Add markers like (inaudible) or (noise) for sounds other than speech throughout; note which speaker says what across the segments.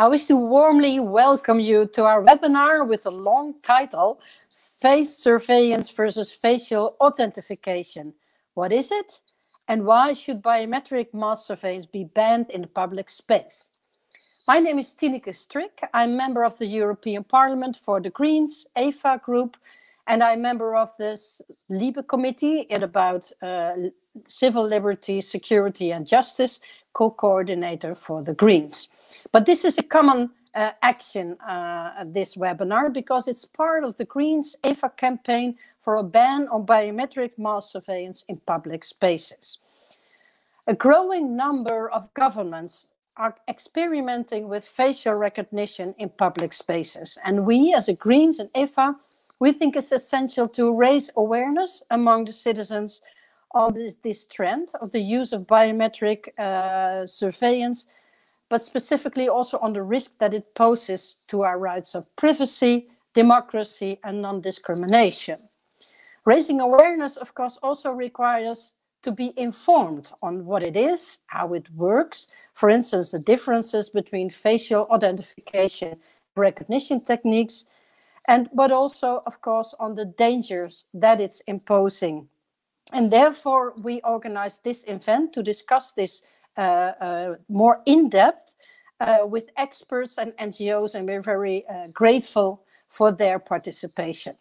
Speaker 1: I wish to warmly welcome you to our webinar with a long title, Face Surveillance versus Facial Authentication. What is it? And why should biometric mass surveillance be banned in the public space? My name is Tineke Strik. I'm member of the European Parliament for the Greens, EFA Group, and I'm member of this LIBE Committee in about uh, civil liberties, security and justice, co-coordinator for the Greens. But this is a common uh, action, uh, this webinar, because it's part of the Greens EFA campaign for a ban on biometric mass surveillance in public spaces. A growing number of governments are experimenting with facial recognition in public spaces. And we, as a Greens and EFA, we think it's essential to raise awareness among the citizens on this, this trend of the use of biometric uh, surveillance, but specifically also on the risk that it poses to our rights of privacy, democracy, and non-discrimination. Raising awareness, of course, also requires to be informed on what it is, how it works, for instance, the differences between facial identification recognition techniques, and but also, of course, on the dangers that it's imposing. And therefore, we organized this event to discuss this more in depth uh, with experts and NGOs, and we're very uh, grateful for their participation.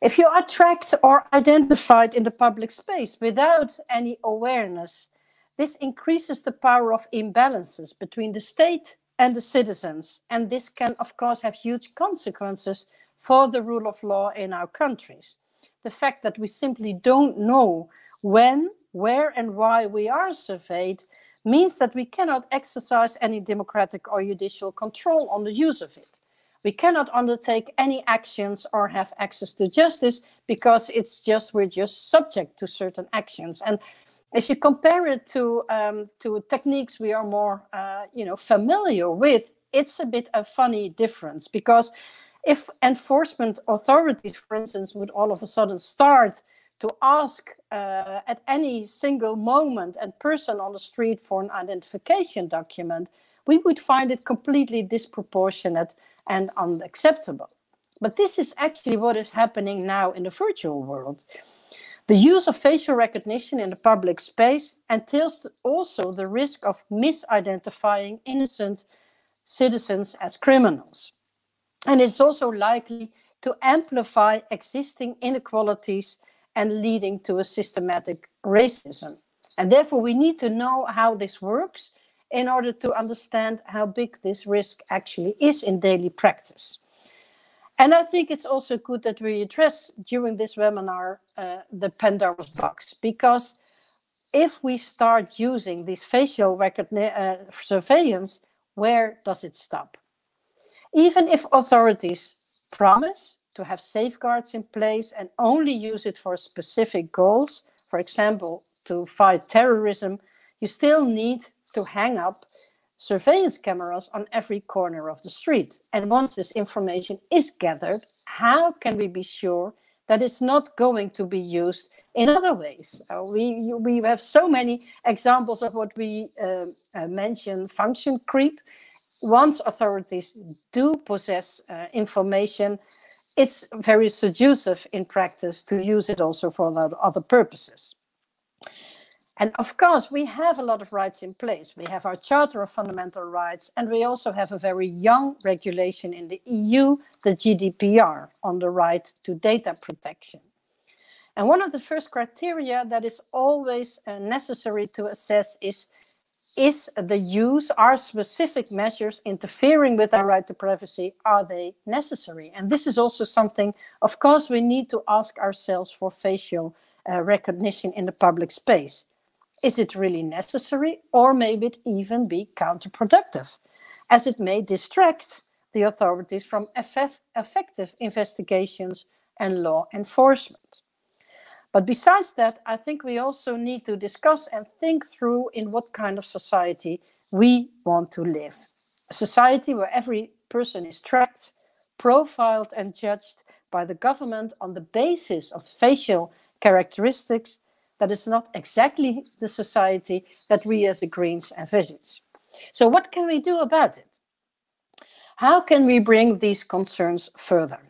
Speaker 1: If you are tracked or identified in the public space without any awareness, this increases the power of imbalances between the state and the citizens. And this can, of course, have huge consequences for the rule of law in our countries. The fact that we simply don't know when, where, and why we are surveyed means that we cannot exercise any democratic or judicial control on the use of it. We cannot undertake any actions or have access to justice because it's just we're just subject to certain actions. And if you compare it to um, to techniques we are more uh, you know familiar with, it's a bit a funny difference because if enforcement authorities, for instance, would all of a sudden start to ask uh, at any single moment and person on the street for an identification document, we would find it completely disproportionate and unacceptable. But this is actually what is happening now in the virtual world. The use of facial recognition in the public space entails also the risk of misidentifying innocent citizens as criminals. And it's also likely to amplify existing inequalities and leading to a systematic racism. And therefore, we need to know how this works in order to understand how big this risk actually is in daily practice. And I think it's also good that we address during this webinar uh, the Pandora's box, because if we start using this facial uh, surveillance, where does it stop? Even if authorities promise to have safeguards in place and only use it for specific goals, for example, to fight terrorism, you still need to hang up surveillance cameras on every corner of the street. And once this information is gathered, how can we be sure that it's not going to be used in other ways? Uh, we, we have so many examples of what we uh, uh, mentioned, function creep. Once authorities do possess uh, information, it's very seductive in practice to use it also for other purposes. And of course, we have a lot of rights in place. We have our Charter of Fundamental Rights, and we also have a very young regulation in the EU, the GDPR, on the right to data protection. And one of the first criteria that is always uh, necessary to assess is is the use, are specific measures interfering with our right to privacy, are they necessary? And this is also something, of course, we need to ask ourselves for facial uh, recognition in the public space. Is it really necessary or maybe it even be counterproductive as it may distract the authorities from effective investigations and law enforcement? But besides that, I think we also need to discuss and think through in what kind of society we want to live. A society where every person is tracked, profiled, and judged by the government on the basis of facial characteristics that is not exactly the society that we as the Greens envisage. So what can we do about it? How can we bring these concerns further?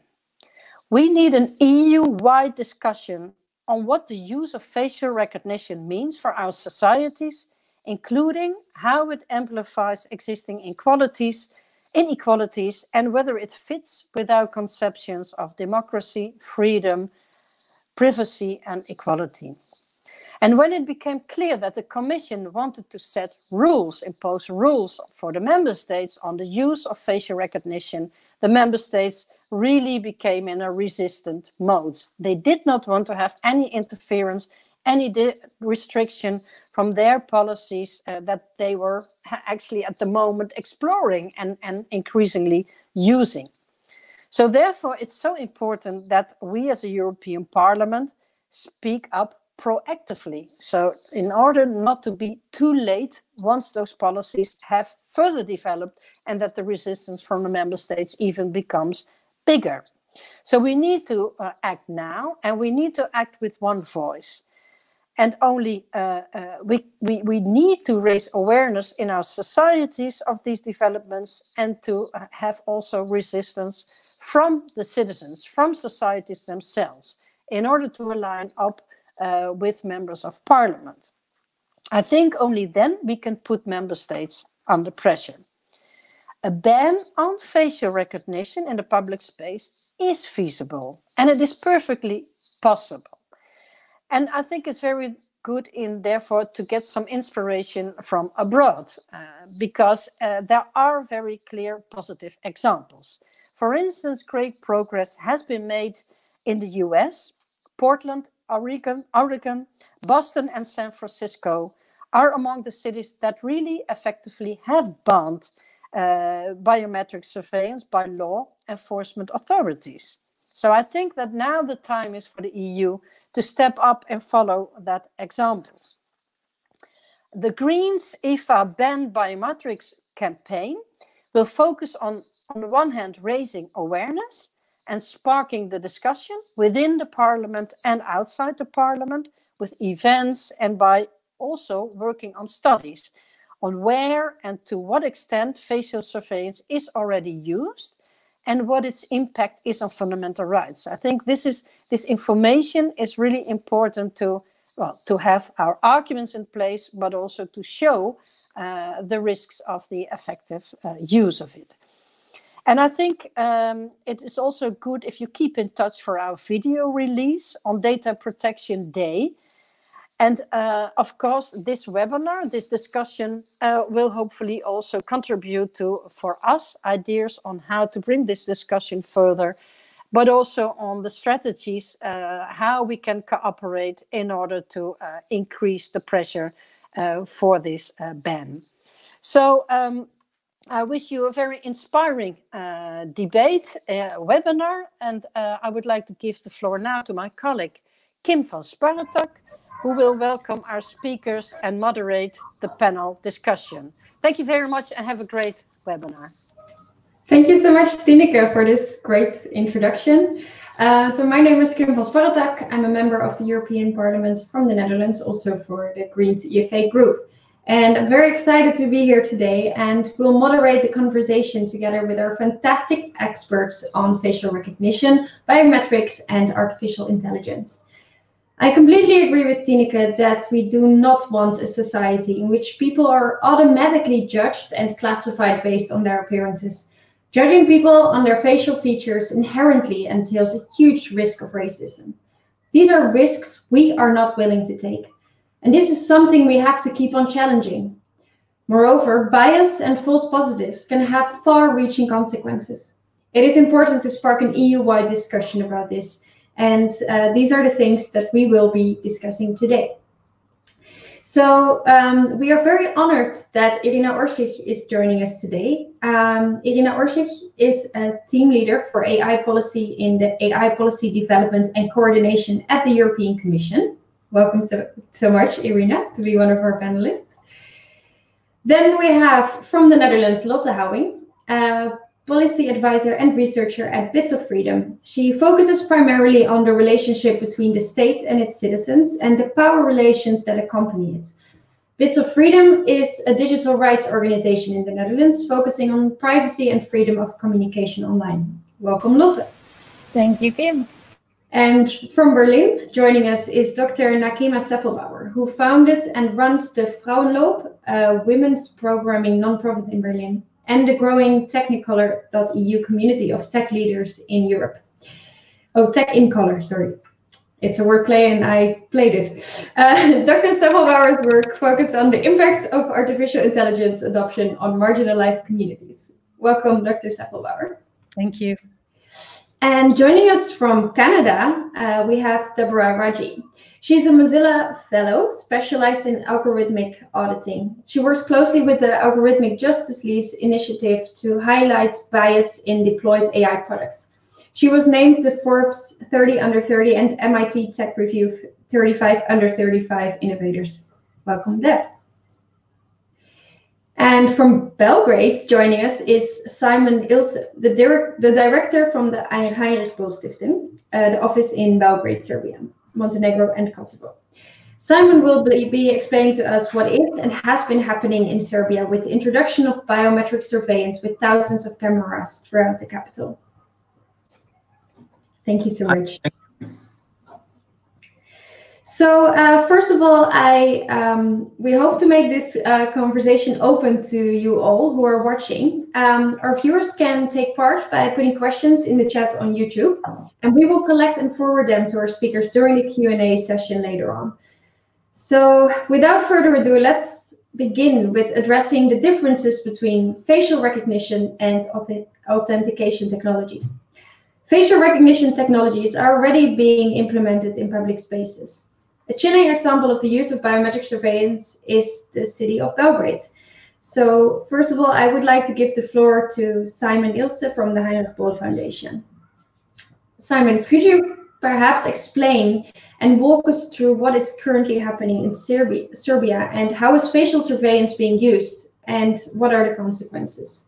Speaker 1: We need an EU-wide discussion on what the use of facial recognition means for our societies, including how it amplifies existing inequalities, inequalities and whether it fits with our conceptions of democracy, freedom, privacy and equality. And when it became clear that the Commission wanted to set rules, impose rules for the member states on the use of facial recognition, the member states really became in a resistant mode. They did not want to have any interference, any restriction from their policies uh, that they were actually at the moment exploring and, and increasingly using. So therefore, it's so important that we as a European Parliament speak up proactively. So in order not to be too late once those policies have further developed and that the resistance from the member states even becomes bigger. So we need to uh, act now and we need to act with one voice. And only uh, uh, we, we, we need to raise awareness in our societies of these developments and to uh, have also resistance from the citizens, from societies themselves, in order to align up uh, with members of parliament. I think only then we can put member states under pressure. A ban on facial recognition in the public space is feasible and it is perfectly possible. And I think it's very good in therefore to get some inspiration from abroad uh, because uh, there are very clear positive examples. For instance, great progress has been made in the US. Portland Oregon, Boston, and San Francisco are among the cities that really effectively have banned uh, biometric surveillance by law enforcement authorities. So I think that now the time is for the EU to step up and follow that example. The Greens EFA Ban Biometrics campaign will focus on, on the one hand, raising awareness and sparking the discussion within the parliament and outside the parliament with events and by also working on studies on where and to what extent facial surveillance is already used and what its impact is on fundamental rights. I think this is this information is really important to well to have our arguments in place, but also to show uh, the risks of the effective uh, use of it. And I think um, it is also good if you keep in touch for our video release on Data Protection Day. And uh, of course, this webinar, this discussion uh, will hopefully also contribute to, for us, ideas on how to bring this discussion further, but also on the strategies, uh, how we can cooperate in order to uh, increase the pressure uh, for this uh, ban. So um, I wish you a very inspiring uh, debate, uh, webinar, and uh, I would like to give the floor now to my colleague, Kim van Sparrentak, who will welcome our speakers and moderate the panel discussion. Thank you very much and have a great webinar.
Speaker 2: Thank you so much, Tineke, for this great introduction. Uh, so my name is Kim van Sparrentak. I'm a member of the European Parliament from the Netherlands, also for the Greens EFA group. And I'm very excited to be here today and we'll moderate the conversation together with our fantastic experts on facial recognition, biometrics, and artificial intelligence. I completely agree with Tineke that we do not want a society in which people are automatically judged and classified based on their appearances. Judging people on their facial features inherently entails a huge risk of racism. These are risks we are not willing to take. And this is something we have to keep on challenging. Moreover, bias and false positives can have far-reaching consequences. It is important to spark an EU-wide discussion about this, and uh, these are the things that we will be discussing today. So um, we are very honored that Irina Orssich is joining us today. Um, Irina Orssich is a team leader for AI policy in the AI policy development and coordination at the European Commission. Welcome so, so much, Irina, to be one of our panelists. Then we have from the Netherlands, Lotte Houwing, a policy advisor and researcher at Bits of Freedom. She focuses primarily on the relationship between the state and its citizens and the power relations that accompany it. Bits of Freedom is a digital rights organization in the Netherlands focusing on privacy and freedom of communication online. Welcome, Lotte.
Speaker 3: Thank you, Kim.
Speaker 2: And from Berlin, joining us is Dr. Nakeema Stefflbauer, who founded and runs the Frauenloop, a women's programming nonprofit in Berlin, and the growing Technicolor.eu community of tech leaders in Europe. Oh, Tech in Color, sorry. It's a wordplay and I played it. Uh, (laughs) Dr. Stefflbauer's work focuses on the impact of artificial intelligence adoption on marginalized communities. Welcome, Dr. Stefflbauer.
Speaker 3: Thank you.
Speaker 2: And joining us from Canada, uh, we have Deborah Raji. She's a Mozilla Fellow specialized in algorithmic auditing. She works closely with the Algorithmic Justice League's initiative to highlight bias in deployed AI products. She was named the Forbes 30 Under 30 and MIT Tech Review 35 Under 35 Innovators. Welcome, Deb. And from Belgrade, joining us is Simon Ilse, the, the director from the Heinrich Böll Stiftung, uh, the office in Belgrade, Serbia, Montenegro, and Kosovo. Simon will be explaining to us what is and has been happening in Serbia with the introduction of biometric surveillance with thousands of cameras throughout the capital. Thank you so much. So uh, first of all, I um, we hope to make this uh, conversation open to you all who are watching. Um, our viewers can take part by putting questions in the chat on YouTube, and we will collect and forward them to our speakers during the Q&A session later on. So without further ado, let's begin with addressing the differences between facial recognition and authentication technology. Facial recognition technologies are already being implemented in public spaces. A chilling example of the use of biometric surveillance is the city of Belgrade. So first of all, I would like to give the floor to Simon Ilse from the Heinrich Böll Foundation. Simon, could you perhaps explain and walk us through what is currently happening in Serbia, Serbia and how is facial surveillance being used and what are the consequences?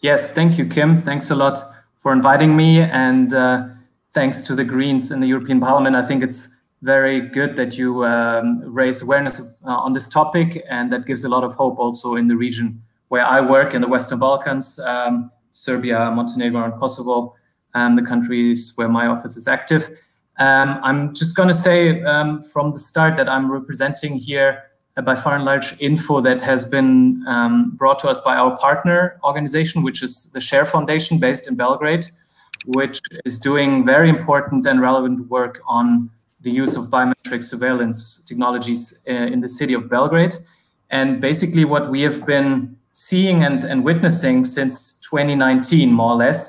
Speaker 4: Yes, thank you, Kim. Thanks a lot for inviting me and uh, thanks to the Greens in the European Parliament. I think it's very good that you um, raise awareness uh, on this topic, and that gives a lot of hope also in the region where I work in the Western Balkans, um, Serbia, Montenegro, and Kosovo, um, the countries where my office is active. Um, I'm just going to say um, from the start that I'm representing here by far and large info that has been um, brought to us by our partner organization, which is the Share Foundation based in Belgrade, which is doing very important and relevant work on the use of biometric surveillance technologies uh, in the city of Belgrade. And basically what we have been seeing and, and witnessing since 2019, more or less,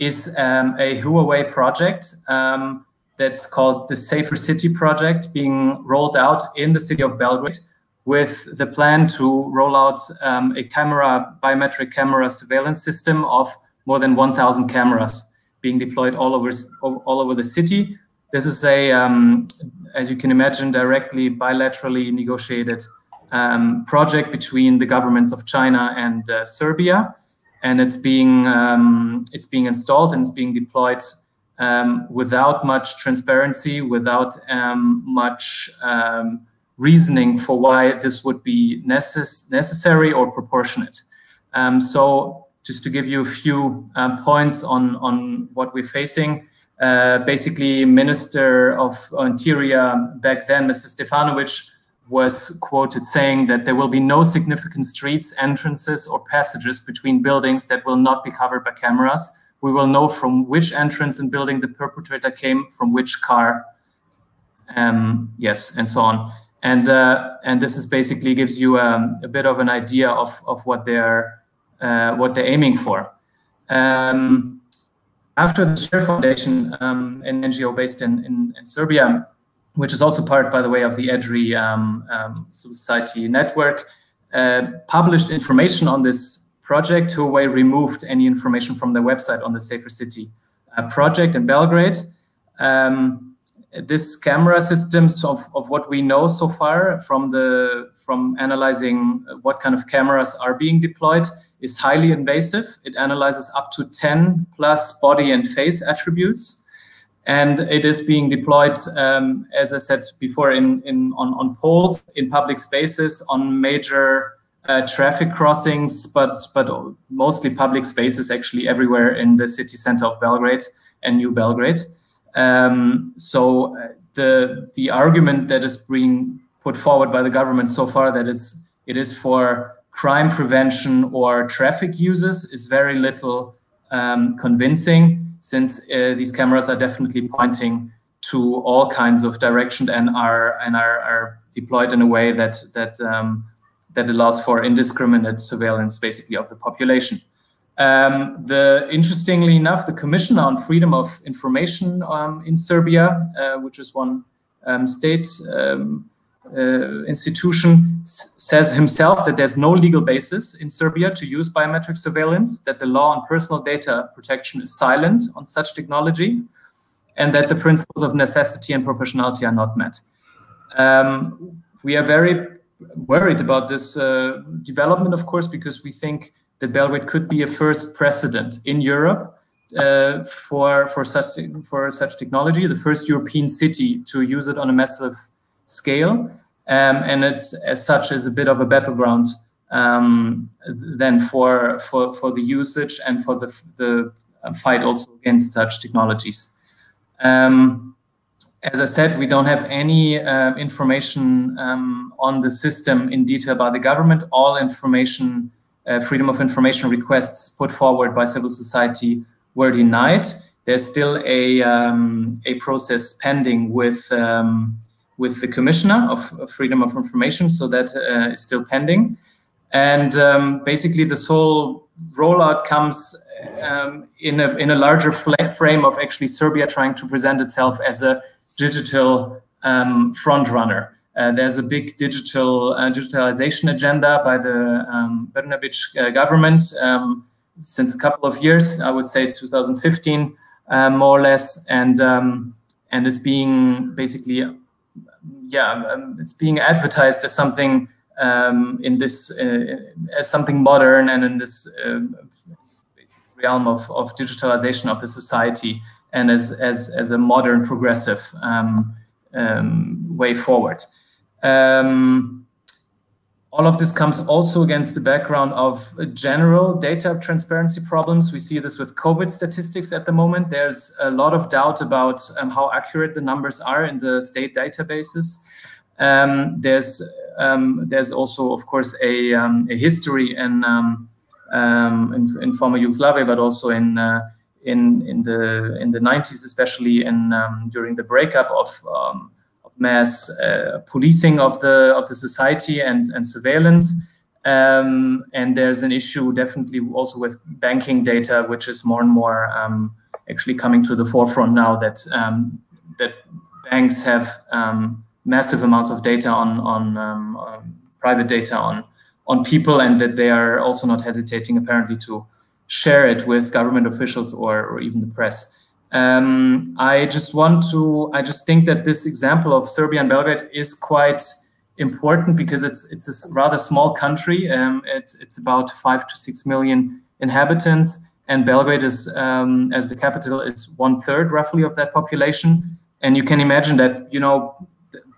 Speaker 4: is um, a Huawei project um, that's called the Safer City project being rolled out in the city of Belgrade with the plan to roll out um, a camera, biometric camera surveillance system of more than 1,000 cameras being deployed all over, all over the city this is a, um, as you can imagine, directly bilaterally negotiated um, project between the governments of China and uh, Serbia, and it's being um, it's being installed and it's being deployed um, without much transparency, without um, much um, reasoning for why this would be necess necessary or proportionate. so, just to give you a few uh, points on on what we're facing. Uh, basically Minister of Interior back then, Mr. Stefanovic, was quoted saying that there will be no significant streets, entrances, or passages between buildings that will not be covered by cameras. We will know from which entrance and building the perpetrator came, from which car, um, yes, and so on. And uh, and this is basically gives you um, a bit of an idea of of what they're uh, what they're aiming for. Um, after the Share Foundation, um, an NGO based in, in, in, Serbia, which is also part, by the way, of the EDRI um, um, Society Network, uh, published information on this project, Huawei removed any information from their website on the Safer City uh, project in Belgrade. Um, this camera systems of, of what we know so far from the from analyzing what kind of cameras are being deployed is highly invasive. It analyzes up to 10 plus body and face attributes. and it is being deployed, um, as I said before, in, in on, on poles, in public spaces, on major uh, traffic crossings, but but mostly public spaces actually everywhere in the city center of Belgrade and New Belgrade. Um, so uh, the the argument that is being put forward by the government so far that it's it is for crime prevention or traffic uses is very little um, convincing since uh, these cameras are definitely pointing to all kinds of direction and are and are, are deployed in a way that that um, that allows for indiscriminate surveillance basically of the population. Um, the interestingly enough, the Commissioner on Freedom of Information um, in Serbia, uh, which is one um, state um, uh, institution, says himself that there's no legal basis in Serbia to use biometric surveillance, that the law on personal data protection is silent on such technology, and that the principles of necessity and proportionality are not met. Um, we are very worried about this uh, development, of course, because we think that Belgrade could be a first precedent in Europe uh, for for such for such technology, the first European city to use it on a massive scale, um, and it as such is a bit of a battleground um, then for for for the usage and for the the fight also against such technologies. Um, as I said, we don't have any uh, information um, on the system in detail by the government. All information uh, freedom of information requests put forward by civil society were denied. There's still a um, a process pending with um, with the commissioner of, freedom of information, so that uh, is still pending. And um, basically, this whole rollout comes um, in a in a larger frame of actually Serbia trying to present itself as a digital um, front runner. Uh, there's a big digital uh, digitalization agenda by the um, uh, government um, since a couple of years. I would say 2015, uh, more or less, and um, and it's being basically, yeah, um, it's being advertised as something um, in this uh, as something modern and in this uh, realm of, of digitalization of the society and as as as a modern progressive um, way forward. Um, all of this comes also against the background of general data transparency problems. We see this with COVID statistics at the moment. There's a lot of doubt about um, how accurate the numbers are in the state databases. Um, there's um, there's also, of course, a, um, a history in, um, um, in, in former Yugoslavia, but also in uh, in in the in the 90s, especially in during the breakup of mass uh, policing of the of the society and and surveillance. Um, and there's an issue definitely also with banking data, which is more and more um, actually coming to the forefront now that um, that banks have um, massive amounts of data on on, um, on private data on on people, and that they are also not hesitating apparently to share it with government officials or, or even the press. Um, I just want to, I just think that this example of Serbia and Belgrade is quite important because it's it's a rather small country. Um, it, it's about five to six million inhabitants, and Belgrade is, um, as the capital, is one third roughly of that population. And you can imagine that you know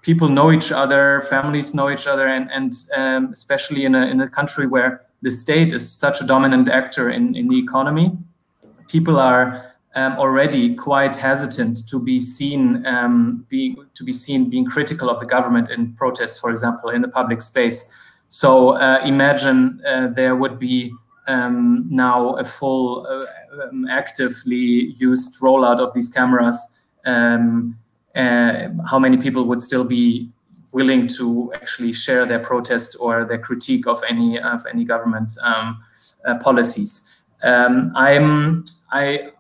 Speaker 4: people know each other, families know each other, and and um, especially in a in a country where the state is such a dominant actor in in the economy, people are um, already quite hesitant to be seen um, being to be seen being critical of the government in protests, for example, in the public space. So uh, imagine uh, there would be um, now a full, uh, um, actively used rollout of these cameras. Um, uh, how many people would still be willing to actually share their protest or their critique of any of any government um, uh, policies? I'm I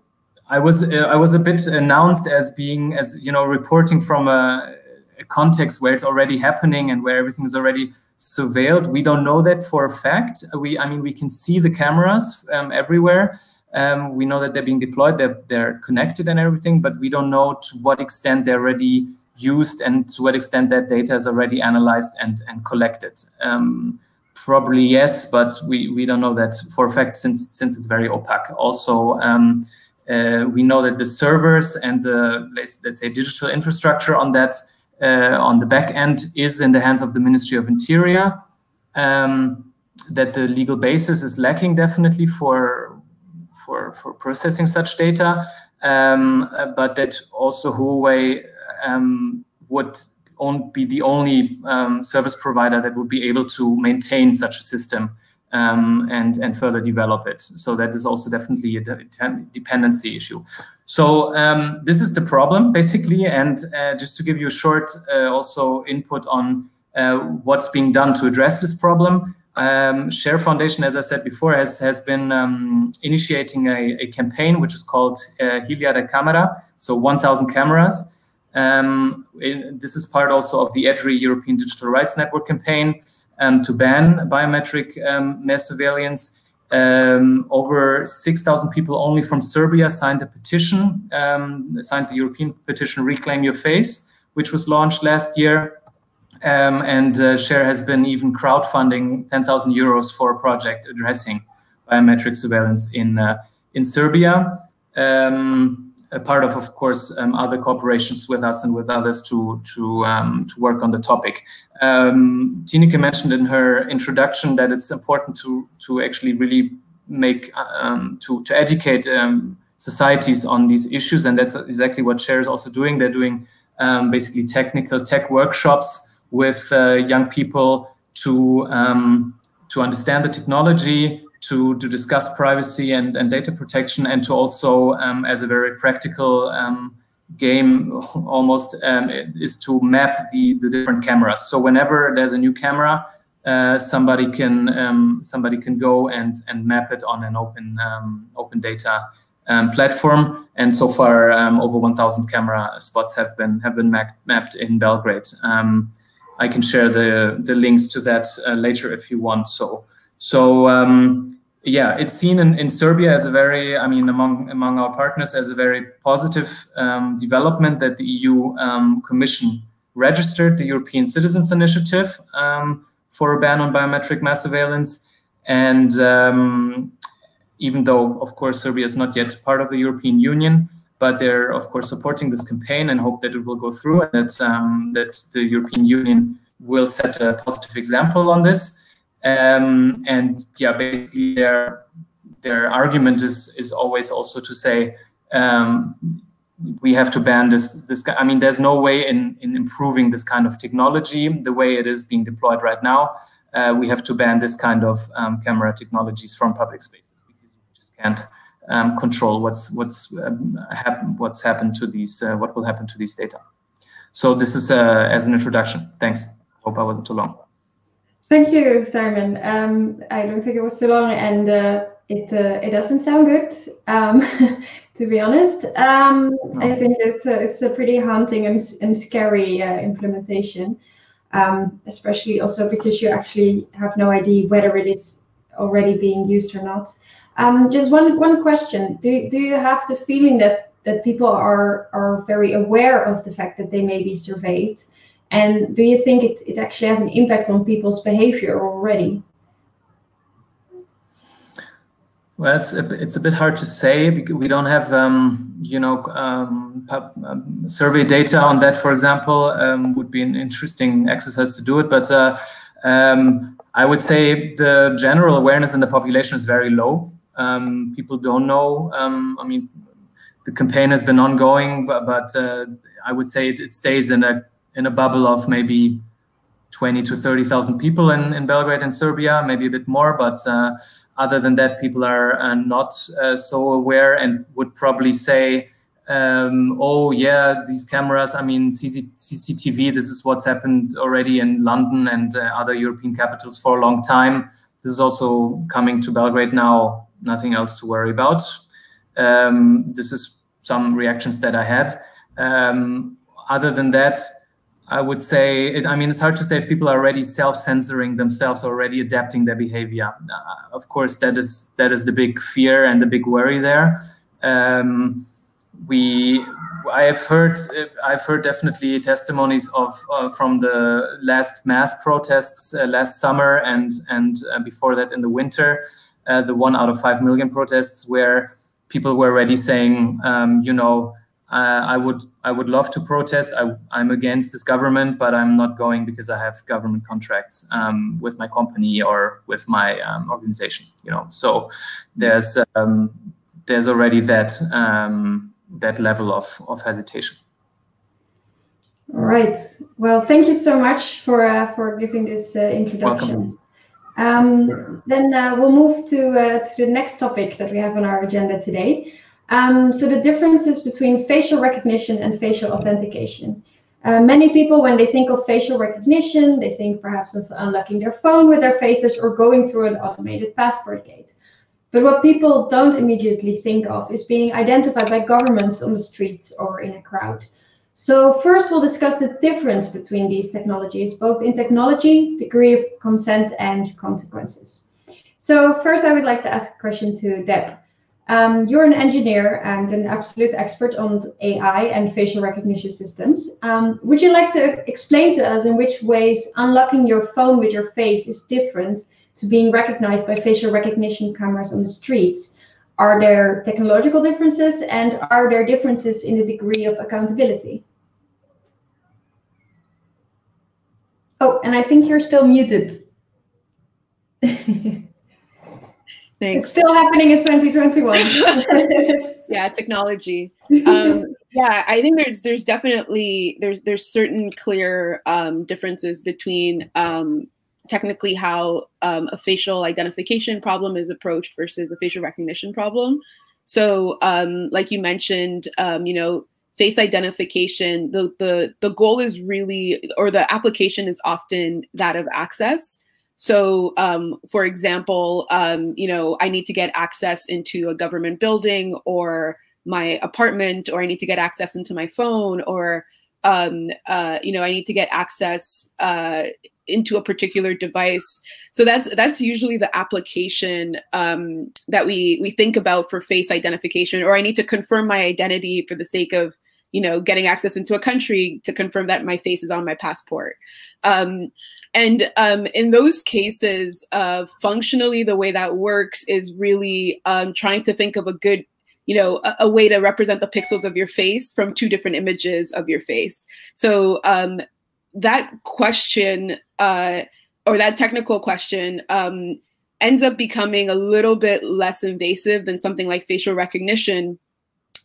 Speaker 4: I was uh, I was a bit announced as being as you know reporting from a, a, context where it's already happening and where everything is already surveilled. We don't know that for a fact. We I mean we can see the cameras um, everywhere. Um, we know that they're being deployed. They're they're connected and everything, but we don't know to what extent they're already used and to what extent that data is already analyzed and and collected. Um, probably yes, but we we don't know that for a fact since since it's very opaque. Also. Uh, we know that the servers and the let's, let's say digital infrastructure on that uh, on the back end is in the hands of the Ministry of Interior. Um, that the legal basis is lacking definitely for for for processing such data, um, but that also Huawei um, would be the only um, service provider that would be able to maintain such a system um, and and further develop it. So that is also definitely a dependency issue. So um, this is the problem basically, and uh, just to give you a short uh, also input on uh, what's being done to address this problem. Um, Share Foundation, as I said before, has has been um, initiating a, a, campaign which is called uh, Hiljade kamera, so 1,000 cameras. Um, it, this is part also of the EDRI European Digital Rights Network campaign um, to ban biometric um, mass surveillance. Um, over 6,000 people only from Serbia signed a petition, um, signed the European petition Reclaim Your Face, which was launched last year. Um, and uh, Share has been even crowdfunding 10,000 euros for a project addressing biometric surveillance in, uh, in Serbia. Um, a part of, of course, um, other cooperations with us and with others to to um, to work on the topic. Um, Tineke mentioned in her introduction that it's important to to actually really make um, to to educate um, societies on these issues, and that's exactly what Share is also doing. They're doing um, basically technical tech workshops with uh, young people to to understand the technology to, to discuss privacy and, and data protection and to also, um, as a very practical um, game almost, um, is to map the, the different cameras. So whenever there's a new camera, uh, somebody can um, somebody can go and and map it on an open um, open data um, platform. And so far, over 1,000 camera spots have been have been mapped in Belgrade. I can share the the links to that uh, later if you want. So so um, yeah, it's seen in, in Serbia as a very, I mean, among among our partners as a very positive um, development that the EU um, Commission registered the European Citizens Initiative um, for a ban on biometric mass surveillance. And um, even though, of course, Serbia is not yet part of the European Union, but they're, of course, supporting this campaign and hope that it will go through and that, um, that the European Union will set a positive example on this. Um, and yeah, basically their their argument is is always also to say um, we have to ban this this. I mean, there's no way in in improving this kind of technology the way it is being deployed right now. Uh, we have to ban this kind of um, camera technologies from public spaces because you just can't um, control what's what's um, what's happened to these uh, what will happen to these data. So this is uh, as an introduction. Thanks. Hope I wasn't too long.
Speaker 2: Thank you, Simon. Um, I don't think it was too long, and uh, it uh, it doesn't sound good, um, (laughs) to be honest. Um. I think it's a, it's a pretty haunting and, and scary uh, implementation, um, especially also because you actually have no idea whether it is already being used or not. Um, just one one question: Do do you have the feeling that that people are are very aware of the fact that they may be surveyed? And do you think it, it actually has an impact on people's behavior already?
Speaker 4: Well, it's a, it's a bit hard to say because we don't have, um, you know, um, um, survey data on that, for example, um, would be an interesting exercise to do it. But uh, um, I would say the general awareness in the population is very low. Um, people don't know. I mean, the campaign has been ongoing, but, but uh, I would say it, it stays in a in a bubble of maybe 20 to 30,000 people in, in Belgrade and Serbia, maybe a bit more. But uh, other than that, people are uh, not uh, so aware and would probably say, um, oh, yeah, these cameras, I mean, CCTV, this is what's happened already in London and uh, other European capitals for a long time. This is also coming to Belgrade now, nothing else to worry about. Um, this is some reactions that I had. Um, other than that, I would say, it, I mean, it's hard to say if people are already self-censoring themselves, already adapting their behavior. Uh, of course, that is that is the big fear and the big worry there. Um, we, I have heard, I've heard definitely testimonies of uh, from the last mass protests uh, last summer and and uh, before that in the winter, uh, the one out of five million protests where people were already saying, um, you know, uh, I would I would love to protest. I, am against this government, but I'm not going because I have government contracts um, with my company or with my um, organization. You know, so there's um, there's already that um, that level of of hesitation.
Speaker 2: All right. Well, thank you so much for uh, for giving this uh, introduction. Um, then uh, we'll move to uh, to the next topic that we have on our agenda today. Um, so the differences between facial recognition and facial authentication. Uh, many people, when they think of facial recognition, they think perhaps of unlocking their phone with their faces or going through an automated passport gate. But what people don't immediately think of is being identified by governments on the streets or in a crowd. So first we'll discuss the difference between these technologies, both in technology, degree of consent and consequences. So first I would like to ask a question to Deb. Um, you're an engineer and an absolute expert on AI and facial recognition systems. Um, would you like to explain to us in which ways unlocking your phone with your face is different to being recognized by facial recognition cameras on the streets? Are there technological differences and are there differences in the degree of accountability? Oh, and I think you're still muted. (laughs)
Speaker 5: Thanks.
Speaker 2: It's still happening in 2021. (laughs)
Speaker 5: yeah, technology. Um, yeah, I think there's there's definitely there's there's certain clear um, differences between um, technically how um, a facial identification problem is approached versus a facial recognition problem. So, um, like you mentioned, um, you know, face identification. The the the goal is really, or the application is often that of access. So, um, for example, um, you know, I need to get access into a government building or my apartment, or I need to get access into my phone, or um, uh, you know, I need to get access uh, into a particular device. So that's that's usually the application um, that we we think about for face identification, or I need to confirm my identity for the sake of you know, getting access into a country to confirm that my face is on my passport. Um, and um, in those cases, uh, functionally, the way that works is really um, trying to think of a good you know, a, a, way to represent the pixels of your face from two different images of your face. So um, that question uh, or that technical question um, ends up becoming a little bit less invasive than something like facial recognition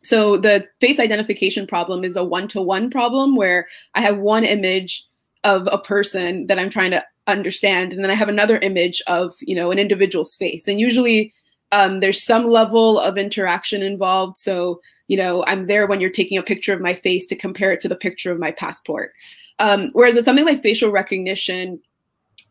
Speaker 5: so the face identification problem is a one-to-one problem where I have one image of a person that I'm trying to understand, and then I have another image of you know an individual's face. And usually um, there's some level of interaction involved. So you know I'm there when you're taking a picture of my face to compare it to the picture of my passport. Um, whereas with something like facial recognition,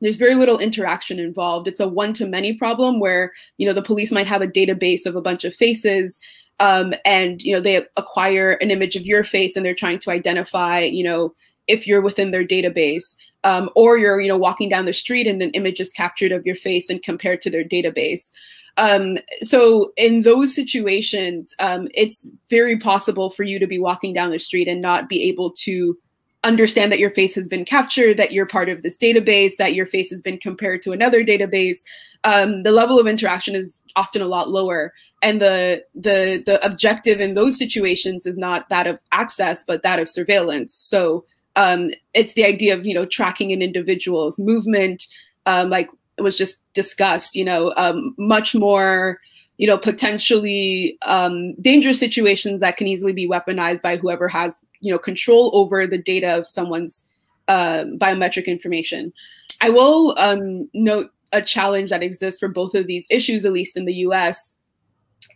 Speaker 5: there's very little interaction involved. It's a one-to-many problem where you know the police might have a database of a bunch of faces um, and you know they acquire an image of your face and they're trying to identify you know if you're within their database um, or you're you know walking down the street and an image is captured of your face and compared to their database. Um, so in those situations um, it's very possible for you to be walking down the street and not be able to understand that your face has been captured, that you're part of this database, that your face has been compared to another database, um, the level of interaction is often a lot lower. And the the the objective in those situations is not that of access, but that of surveillance. So um, it's the idea of you know tracking an individual's movement, um, like was just discussed. You know, um, much more you know, potentially um, dangerous situations that can easily be weaponized by whoever has, you know, control over the data of someone's uh, biometric information. I will um, note a challenge that exists for both of these issues, at least in the U.S.,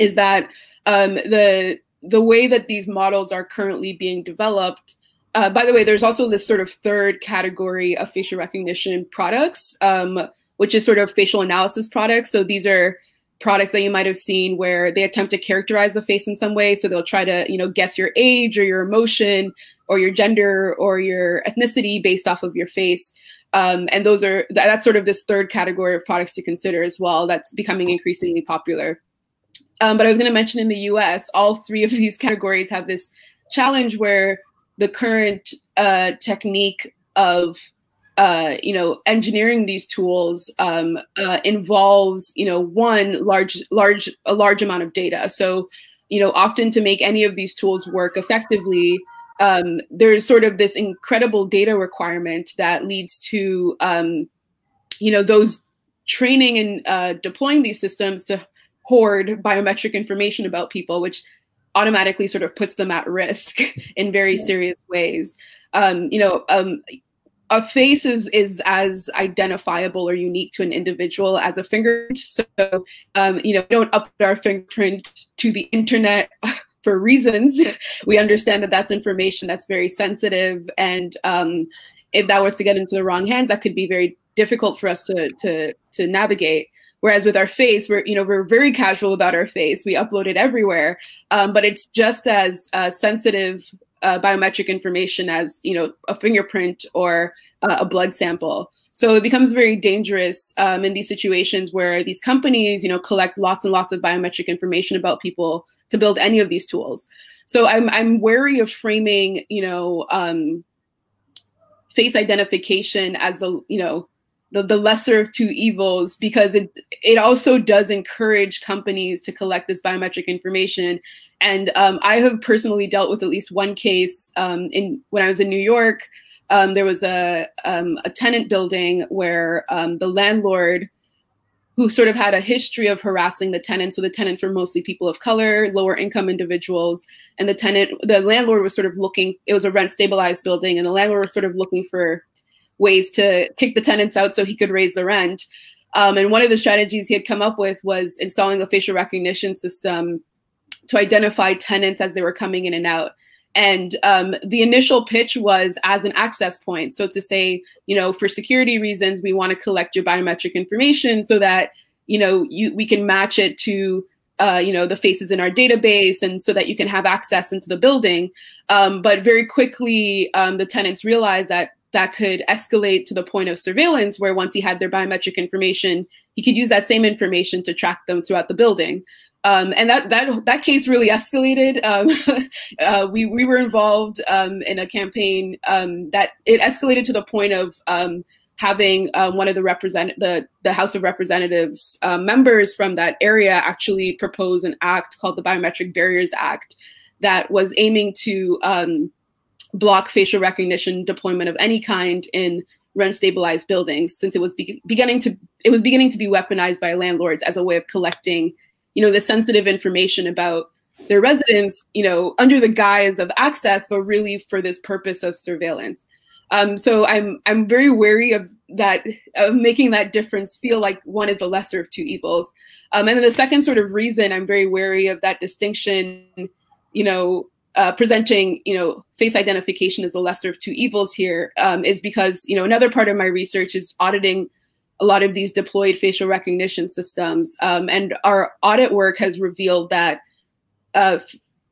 Speaker 5: is that um, the the way that these models are currently being developed. Uh, by the way, there's also this sort of third category of facial recognition products, um, which is sort of facial analysis products. So these are products that you might have seen where they attempt to characterize the face in some way. So they'll try to, you know, guess your age or your emotion or your gender or your ethnicity based off of your face. Um, and those are that's sort of this third category of products to consider as well. That's becoming increasingly popular. Um, but I was going to mention in the U.S., all three of (laughs) these categories have this challenge where the current uh, technique of uh, you know, engineering these tools um, uh, involves, you know, one large, large, a large amount of data. So, you know, often to make any of these tools work effectively, um, there's sort of this incredible data requirement that leads to, um, you know, those training and uh, deploying these systems to hoard biometric information about people, which automatically sort of puts them at risk (laughs) in very serious ways. Um, you know, um, a face is is as identifiable or unique to an individual as a fingerprint. So, um, you know, don't upload our fingerprint to the internet (laughs) for reasons. (laughs) we understand that that's information that's very sensitive, and um, if that was to get into the wrong hands, that could be very difficult for us to to to navigate. Whereas with our face, we're you know we're very casual about our face. We upload it everywhere, um, but it's just as uh, sensitive uh, biometric information as you know a fingerprint or uh, a blood sample. So it becomes very dangerous um, in these situations where these companies, you know, collect lots and lots of biometric information about people to build any of these tools. So I'm I'm wary of framing, you know, um, face identification as the you know the, the lesser of two evils because it it also does encourage companies to collect this biometric information. And um, I have personally dealt with at least one case um, in when I was in New York. Um, there was a um, a tenant building where um, the landlord who sort of had a history of harassing the tenants. So the tenants were mostly people of color, lower income individuals, and the tenant, the landlord was sort of looking. It was a rent stabilized building, and the landlord was sort of looking for ways to kick the tenants out so he could raise the rent. Um, and one of the strategies he had come up with was installing a facial recognition system to identify tenants as they were coming in and out. And um, the initial pitch was as an access point. So to say, you know, for security reasons, we want to collect your biometric information so that, you know, you, we can match it to, uh, you know, the faces in our database and so that you can have access into the building. Um, but very quickly, um, the tenants realized that that could escalate to the point of surveillance where once he had their biometric information, he could use that same information to track them throughout the building. Um, and that that that case really escalated. Um, (laughs) uh, we we were involved um, in a campaign um, that it escalated to the point of um, having uh, one of the represent the the House of Representatives uh, members from that area actually propose an act called the Biometric Barriers Act that was aiming to um, block facial recognition deployment of any kind in rent stabilized buildings since it was be beginning to it was beginning to be weaponized by landlords as a way of collecting you know the sensitive information about their residents you know under the guise of access but really for this purpose of surveillance. Um, so i'm i'm very wary of that of making that difference feel like one is the lesser of two evils. Um, and then the second sort of reason i'm very wary of that distinction you know uh, presenting, you know, face identification as the lesser of two evils here um, is because, you know, another part of my research is auditing a lot of these deployed facial recognition systems. Um, and our audit work has revealed that, uh,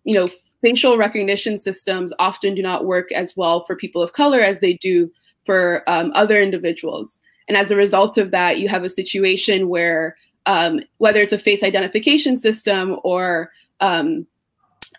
Speaker 5: you know, facial recognition systems often do not work as well for people of color as they do for um, other individuals. And as a result of that, you have a situation where um, whether it's a face identification system or um,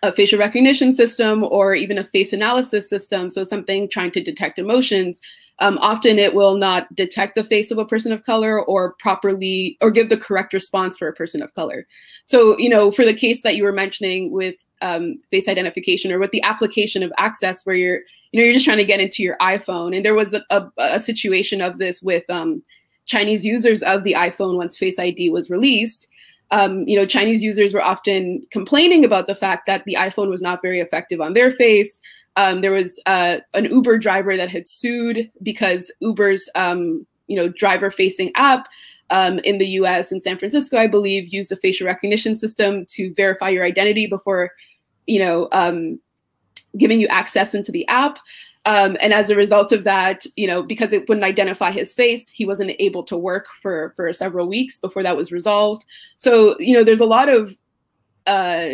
Speaker 5: a facial recognition system or even a face analysis system, so something trying to detect emotions, um, often it will not detect the face of a person of color or properly or give the correct response for a person of color. So, you know, for the case that you were mentioning with um, face identification or with the application of access where you're, you know, you're just trying to get into your iPhone. And there was a, a, a situation of this with um, Chinese users of the iPhone once Face ID was released um, you know, Chinese users were often complaining about the fact that the iPhone was not very effective on their face. Um, there was uh, an Uber driver that had sued because Uber's, um, you know, driver-facing app um, in the U.S. in San Francisco, I believe, used a facial recognition system to verify your identity before, you know, um, giving you access into the app. Um, and as a result of that, you know, because it wouldn't identify his face, he wasn't able to work for for several weeks before that was resolved. So, you know, there's a lot of uh,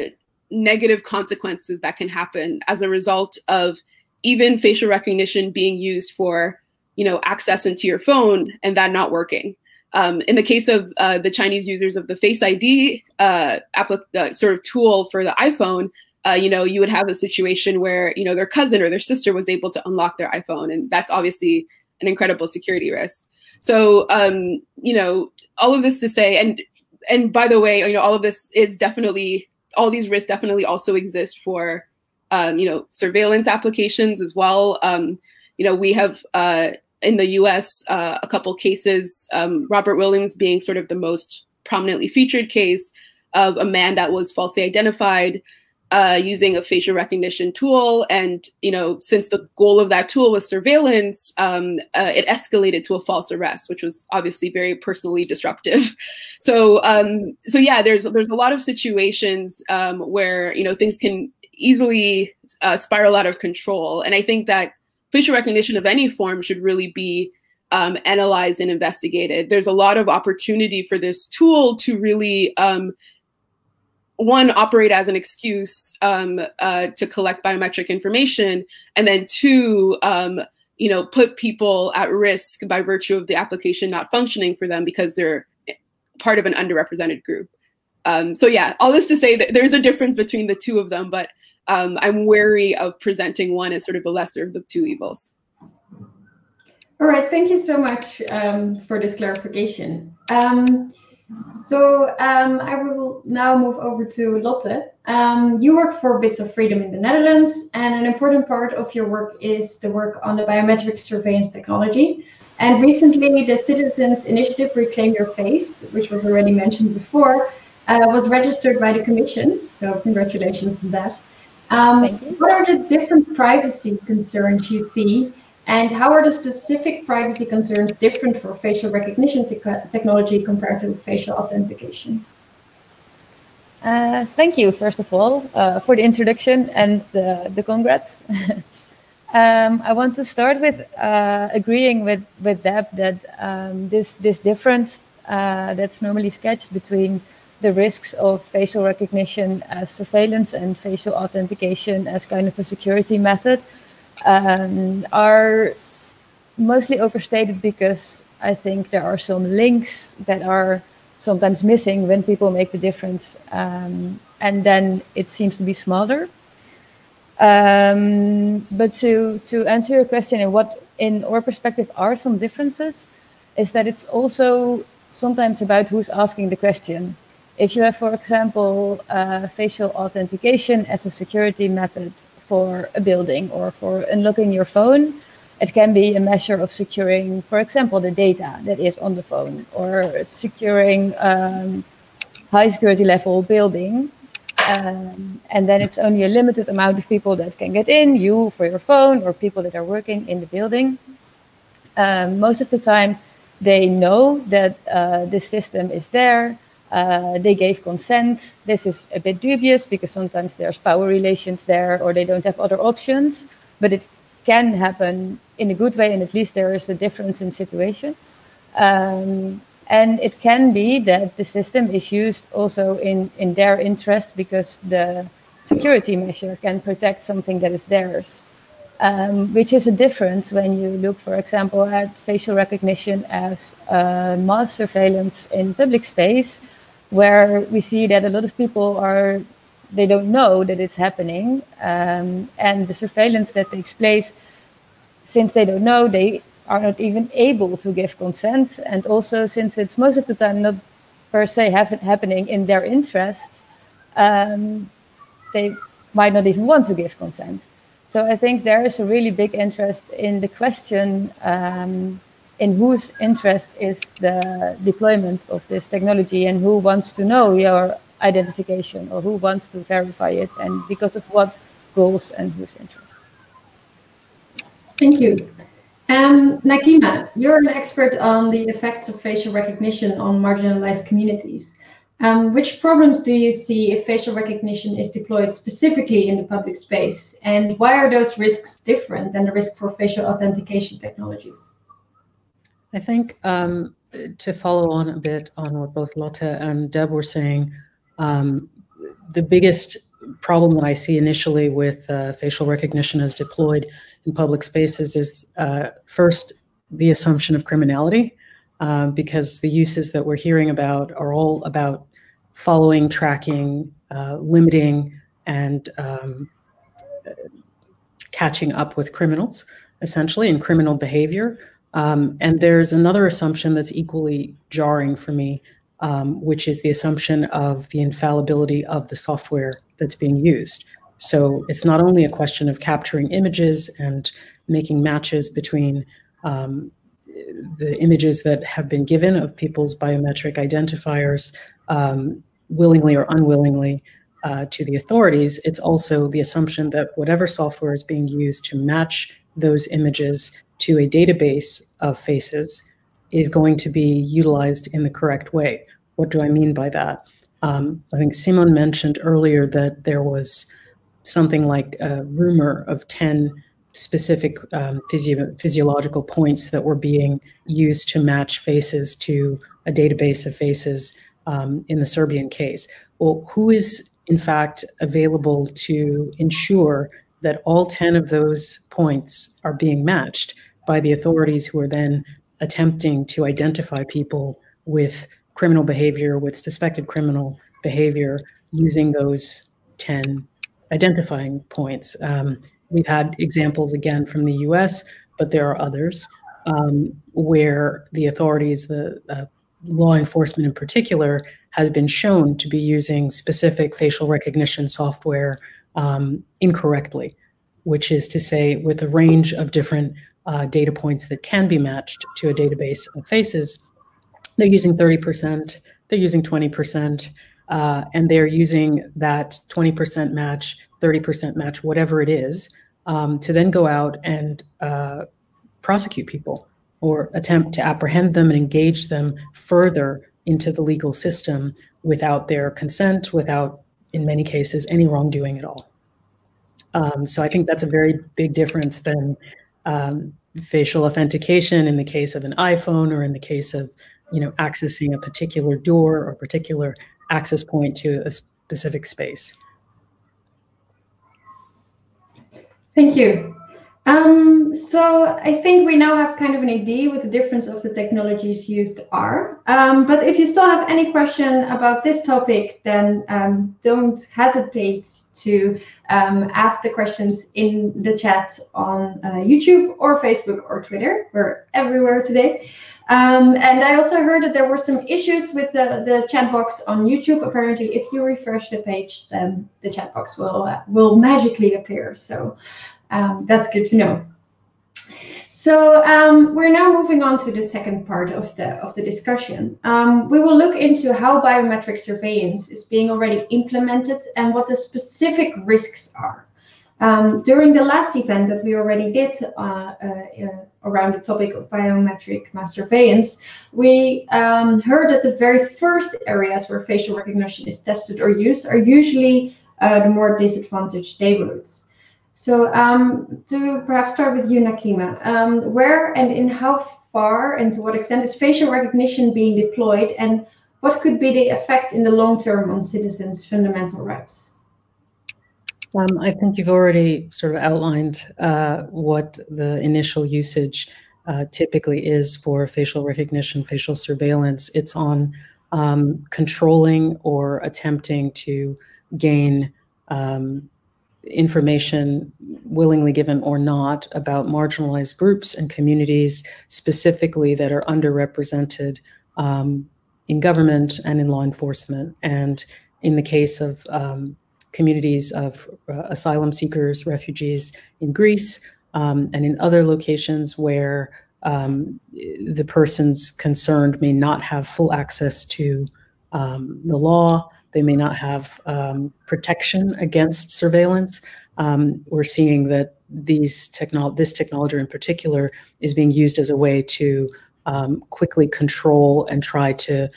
Speaker 5: negative consequences that can happen as a result of even facial recognition being used for, you know, access into your phone and that not working. Um, in the case of uh, the Chinese users of the Face ID uh, uh, sort of tool for the iPhone, uh, you know, you would have a situation where, you know, their cousin or their sister was able to unlock their iPhone. And that's obviously an incredible security risk. So, um, you know, all of this to say, and and by the way, you know, all of this is definitely all these risks definitely also exist for, um, you know, surveillance applications as well. Um, you know, we have uh, in the U.S. Uh, a couple cases, um, Robert Williams being sort of the most prominently featured case of a man that was falsely identified uh, using a facial recognition tool. And you know, since the goal of that tool was surveillance, um, uh, it escalated to a false arrest, which was obviously very personally disruptive. (laughs) So, um, so yeah, there's there's a lot of situations um, where you know things can easily uh, spiral out of control, and I think that facial recognition of any form should really be um, analyzed and investigated. There's a lot of opportunity for this tool to really um, one operate as an excuse um, uh, to collect biometric information, and then two, um, you know, put people at risk by virtue of the application not functioning for them because they're part of an underrepresented group. Um, so yeah, all this to say that there's a difference between the two of them, but um, I'm wary of presenting one as sort of the lesser of the two evils.
Speaker 2: All right, thank you so much um, for this clarification. So um, I will now move over to Lotte. Um, you work for Bits of Freedom in the Netherlands, and an important part of your work is the work on the biometric surveillance technology. And recently, the Citizens Initiative Reclaim Your Face, which was already mentioned before, uh, was registered by the Commission. So congratulations on that. Um, what are the different privacy concerns you see and how are the specific privacy concerns different for facial recognition te technology compared to facial authentication?
Speaker 3: Uh, thank you, first of all, uh, for the introduction and the, the congrats. (laughs) um, I want to start with uh, agreeing with, with Deb that um, this, this difference uh, that's normally sketched between the risks of facial recognition as surveillance and facial authentication as kind of a security method um, are mostly overstated because I think there are some links that are sometimes missing when people make the difference, um, and then it seems to be smaller. Um, but to to answer your question and what in our perspective are some differences, is that it's also sometimes about who's asking the question. If you have, for example, uh, facial authentication as a security method for a building or for unlocking your phone. It can be a measure of securing, for example, the data that is on the phone or securing um, high security level building. Um, and then it's only a limited amount of people that can get in, you for your phone or people that are working in the building. Um, most of the time, they know that uh, this system is there uh, they gave consent. This is a bit dubious because sometimes there's power relations there or they don't have other options, but it can happen in a good way and at least there is a difference in situation. Um, and it can be that the system is used also in, in their interest because the security measure can protect something that is theirs. Um, which is a difference when you look, for example, at facial recognition as uh, mass surveillance in public space, where we see that a lot of people are they don't know that it's happening um, and the surveillance that takes place since they don't know they are not even able to give consent. And also since it's most of the time not per se happening in their interests um, they might not even want to give consent. So i think there is a really big interest in the question um, in whose interest is the deployment of this technology and who wants to know your identification or who wants to verify it and because of what goals and whose interest.
Speaker 2: Thank you. Um, Nakeema, you're an expert on the effects of facial recognition on marginalized communities. Um, which problems do you see if facial recognition is deployed specifically in the public space? And why are those risks different than the risk for facial authentication technologies?
Speaker 6: I think um, to follow on a bit on what both Lotte and Deb were saying, um, the biggest problem that I see initially with uh, facial recognition as deployed in public spaces is uh, first the assumption of criminality, uh, because the uses that we're hearing about are all about following, tracking, uh, limiting, and um, catching up with criminals, essentially, in criminal behavior Um, and there's another assumption that's equally jarring for me, um, which is the assumption of the infallibility of the software that's being used. So it's not only a question of capturing images and making matches between um, the images that have been given of people's biometric identifiers um, willingly or unwillingly uh, to the authorities, it's also the assumption that whatever software is being used to match those images to a database of faces is going to be utilized in the correct way. What do I mean by that? Um, I think Simon mentioned earlier that there was something like a rumor of 10 specific um, physio physiological points that were being used to match faces to a database of faces um, in the Serbian case. Well, who is in fact available to ensure that all 10 of those points are being matched by the authorities who are then attempting to identify people with criminal behavior, with suspected criminal behavior using those 10 identifying points. Um, We've had examples again from the US, but there are others um, where the authorities, the uh, law enforcement in particular, has been shown to be using specific facial recognition software um, incorrectly, which is to say, with a range of different uh, data points that can be matched to a database of faces, they're using 30%, they're using 20%, uh, and they're using that 20% match 30% match, whatever it is, um, to then go out and uh, prosecute people or attempt to apprehend them and engage them further into the legal system without their consent, without, in many cases, any wrongdoing at all. Um, so I think that's a very big difference than um, facial authentication in the case of an iPhone or in the case of, you know, accessing a particular door or particular access point to a specific space.
Speaker 2: Thank you. Um, so I think we now have kind of an idea what the difference of the technologies used are. Um, but if you still have any question about this topic, then um, don't hesitate to um, ask the questions in the chat on uh, YouTube or Facebook or Twitter. We're everywhere today. Um, and I also heard that there were some issues with the, the chat box on YouTube. Apparently, if you refresh the page, then the chat box will uh, will magically appear. So um, that's good to know. So um, we're now moving on to the second part of the of the discussion. Um, we will look into how biometric surveillance is being already implemented and what the specific risks are. Um, during the last event that we already did uh, uh, uh, around the topic of biometric mass surveillance, we um, heard that the very first areas where facial recognition is tested or used are usually uh, the more disadvantaged neighborhoods. So um, to perhaps start with you, Nakeema, um, where and in how far and to what extent is facial recognition being deployed and what could be the effects in the long term on citizens' fundamental rights?
Speaker 6: Um, I think you've already sort of outlined uh, what the initial usage uh, typically is for facial recognition, facial surveillance. It's on um, controlling or attempting to gain um, information, willingly given or not, about marginalized groups and communities specifically that are underrepresented um, in government and in law enforcement. And in the case of um, communities of uh, asylum seekers, refugees in Greece, um, and in other locations where um, the persons concerned may not have full access to um, the law, they may not have um, protection against surveillance. Um, we're seeing that these technolo this technology in particular is being used as a way to um, quickly control and try to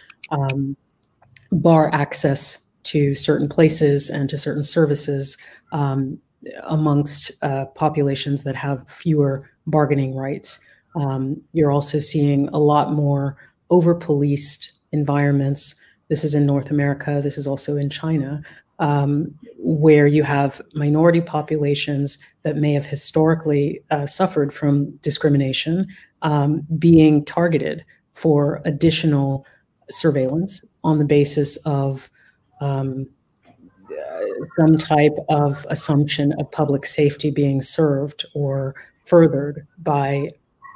Speaker 6: bar access to certain places and to certain services um, amongst uh, populations that have fewer bargaining rights. Um, you're also seeing a lot more over policed environments. This is in North America, this is also in China, um, where you have minority populations that may have historically uh, suffered from discrimination um, being targeted for additional surveillance on the basis of um, some type of assumption of public safety being served or furthered by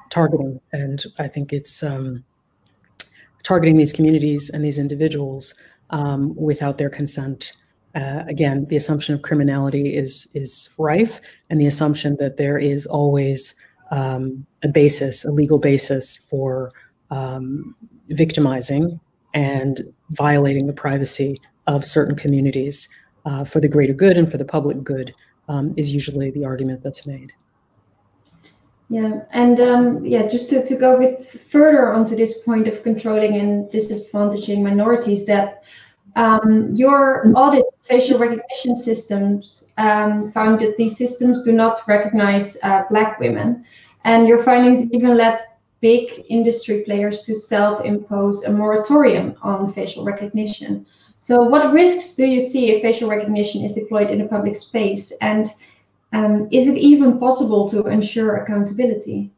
Speaker 6: targeting, and I think it's um, targeting these communities and these individuals um, without their consent. Uh, again, the assumption of criminality is is rife, and the assumption that there is always um, a basis, a legal basis for um, victimizing and violating the privacy of certain communities uh, for the greater good and for the public good um, is usually the argument that's made.
Speaker 2: Yeah, and um, yeah, just to, to go a bit further onto this point of controlling and disadvantaging minorities, that um, your audit facial recognition systems um, found that these systems do not recognize uh, Black women. And your findings even led big industry players to self-impose a moratorium on facial recognition. So what risks do you see if facial recognition is deployed in a public space? And um, is it even possible to ensure accountability?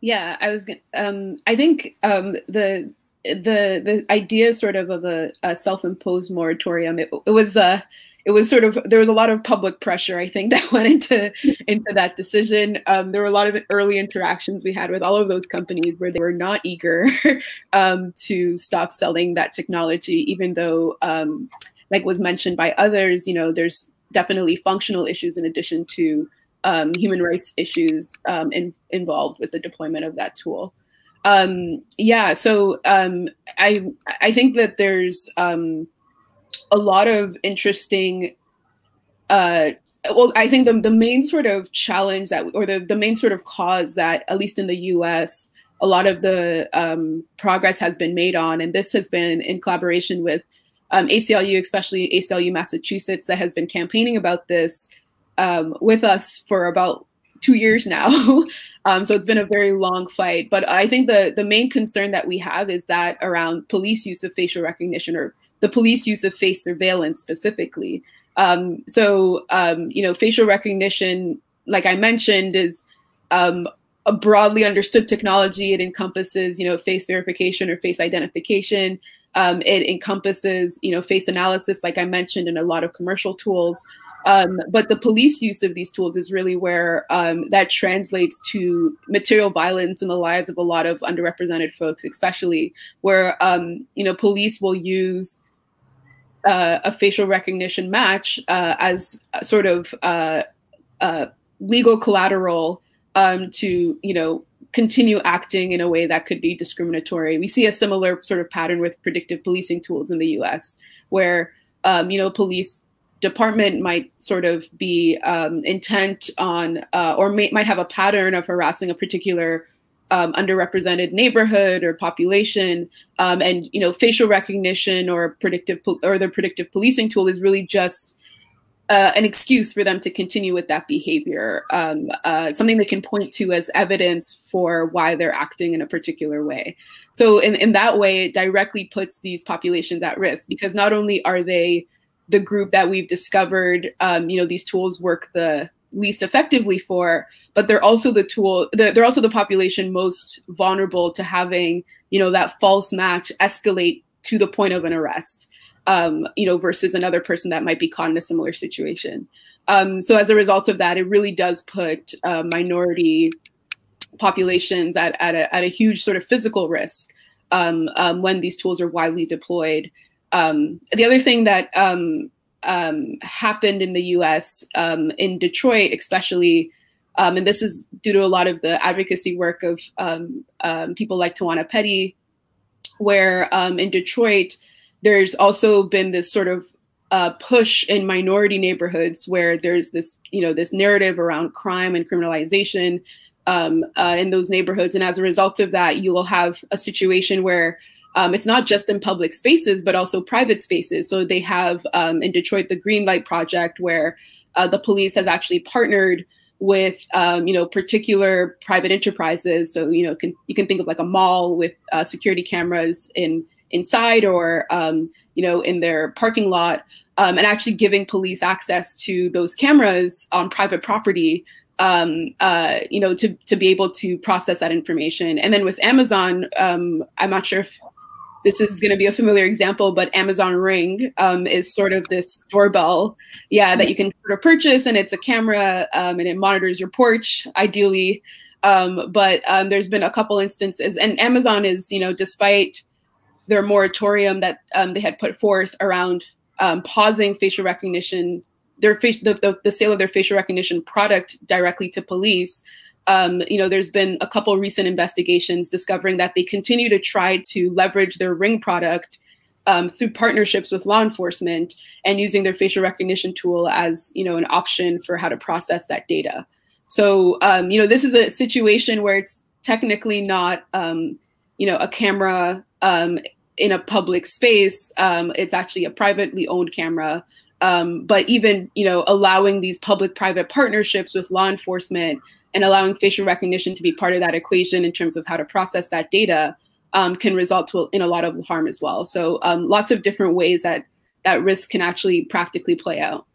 Speaker 5: Yeah, I was. Um, I think um, the the the idea sort of of a, a self-imposed moratorium. It, it was uh, it was sort of there was a lot of public pressure i think (laughs) that went into into that decision um, there were a lot of early interactions we had with all of those companies where they were not eager (laughs) um, to stop selling that technology even though um, like was mentioned by others you know there's definitely functional issues in addition to um, human rights issues um, in, involved with the deployment of that tool. Um, yeah so i i think that there's a lot of interesting uh, well i think the, the main sort of challenge that or the, the main sort of cause that at least in the us a lot of the um, progress has been made on and this has been in collaboration with um, aclu especially aclu massachusetts that has been campaigning about this um, with us for about two years now (laughs) um, so it's been a very long fight but i think the the main concern that we have is that around police use of facial recognition or the police use of face surveillance specifically. Um, so, um, you know, facial recognition, like I mentioned, is um, a broadly understood technology. It encompasses, you know, face verification or face identification. Um, it encompasses, you know, face analysis, like I mentioned, in a lot of commercial tools. Um, but the police use of these tools is really where um, that translates to material violence in the lives of a lot of underrepresented folks, especially where um, you know police will use uh, a facial recognition match uh, as sort of uh, uh, legal collateral um, to you know continue acting in a way that could be discriminatory. We see a similar sort of pattern with predictive policing tools in the U.S., where um, you know police department might sort of be um, intent on uh, or may, might have a pattern of harassing a particular um, underrepresented neighborhood or population, um, and you know, facial recognition or predictive or the predictive policing tool is really just uh, an excuse for them to continue with that behavior, um, uh, something they can point to as evidence for why they're acting in a particular way. So in, in that way, it directly puts these populations at risk because not only are they the group that we've discovered, um, you know, these tools work the least effectively for, but they're also the tool, they're also the population most vulnerable to having, you know, that false match escalate to the point of an arrest, um, you know, versus another person that might be caught in a similar situation. Um, so as a result of that, it really does put uh, minority populations at, at, a, at a huge sort of physical risk um, um when these tools are widely deployed. Um, the other thing that um, um, happened in the US, in Detroit, especially. And this is due to a lot of the advocacy work of people like Tawana Petty, where in Detroit, there's also been this sort of uh, push in minority neighborhoods where there's this, you know, this narrative around crime and criminalization uh, in those neighborhoods. And as a result of that, you will have a situation where um, it's not just in public spaces, but also private spaces. So they have um, in Detroit the Green Light Project, where uh, the police has actually partnered with um, you know particular private enterprises. So you know can, you can think of like a mall with uh, security cameras in inside or um, you know in their parking lot, um, and actually giving police access to those cameras on private property um, uh, you know, to to be able to process that information. And then with Amazon, um, I'm not sure if this is going to be a familiar example, but Amazon Ring um, is sort of this doorbell, yeah, that you can sort of purchase, and it's a camera um, and it monitors your porch, ideally. Um, but um, there's been a couple instances, and Amazon is, you know, despite their moratorium that um, they had put forth around um, pausing facial recognition, their face, the, the, the sale of their facial recognition product directly to police um, you know, there's been a couple recent investigations discovering that they continue to try to leverage their Ring product um, through partnerships with law enforcement and using their facial recognition tool as, you know, an option for how to process that data. So, um, you know, this is a situation where it's technically not, um, you know, a camera um, in a public space. Um, it's actually a privately owned camera. Um, but even, you know, allowing these public-private partnerships with law enforcement and allowing facial recognition to be part of that equation in terms of how to process that data um, can result to, in a lot of harm as well. So um, lots of different ways that that risk can actually practically play out.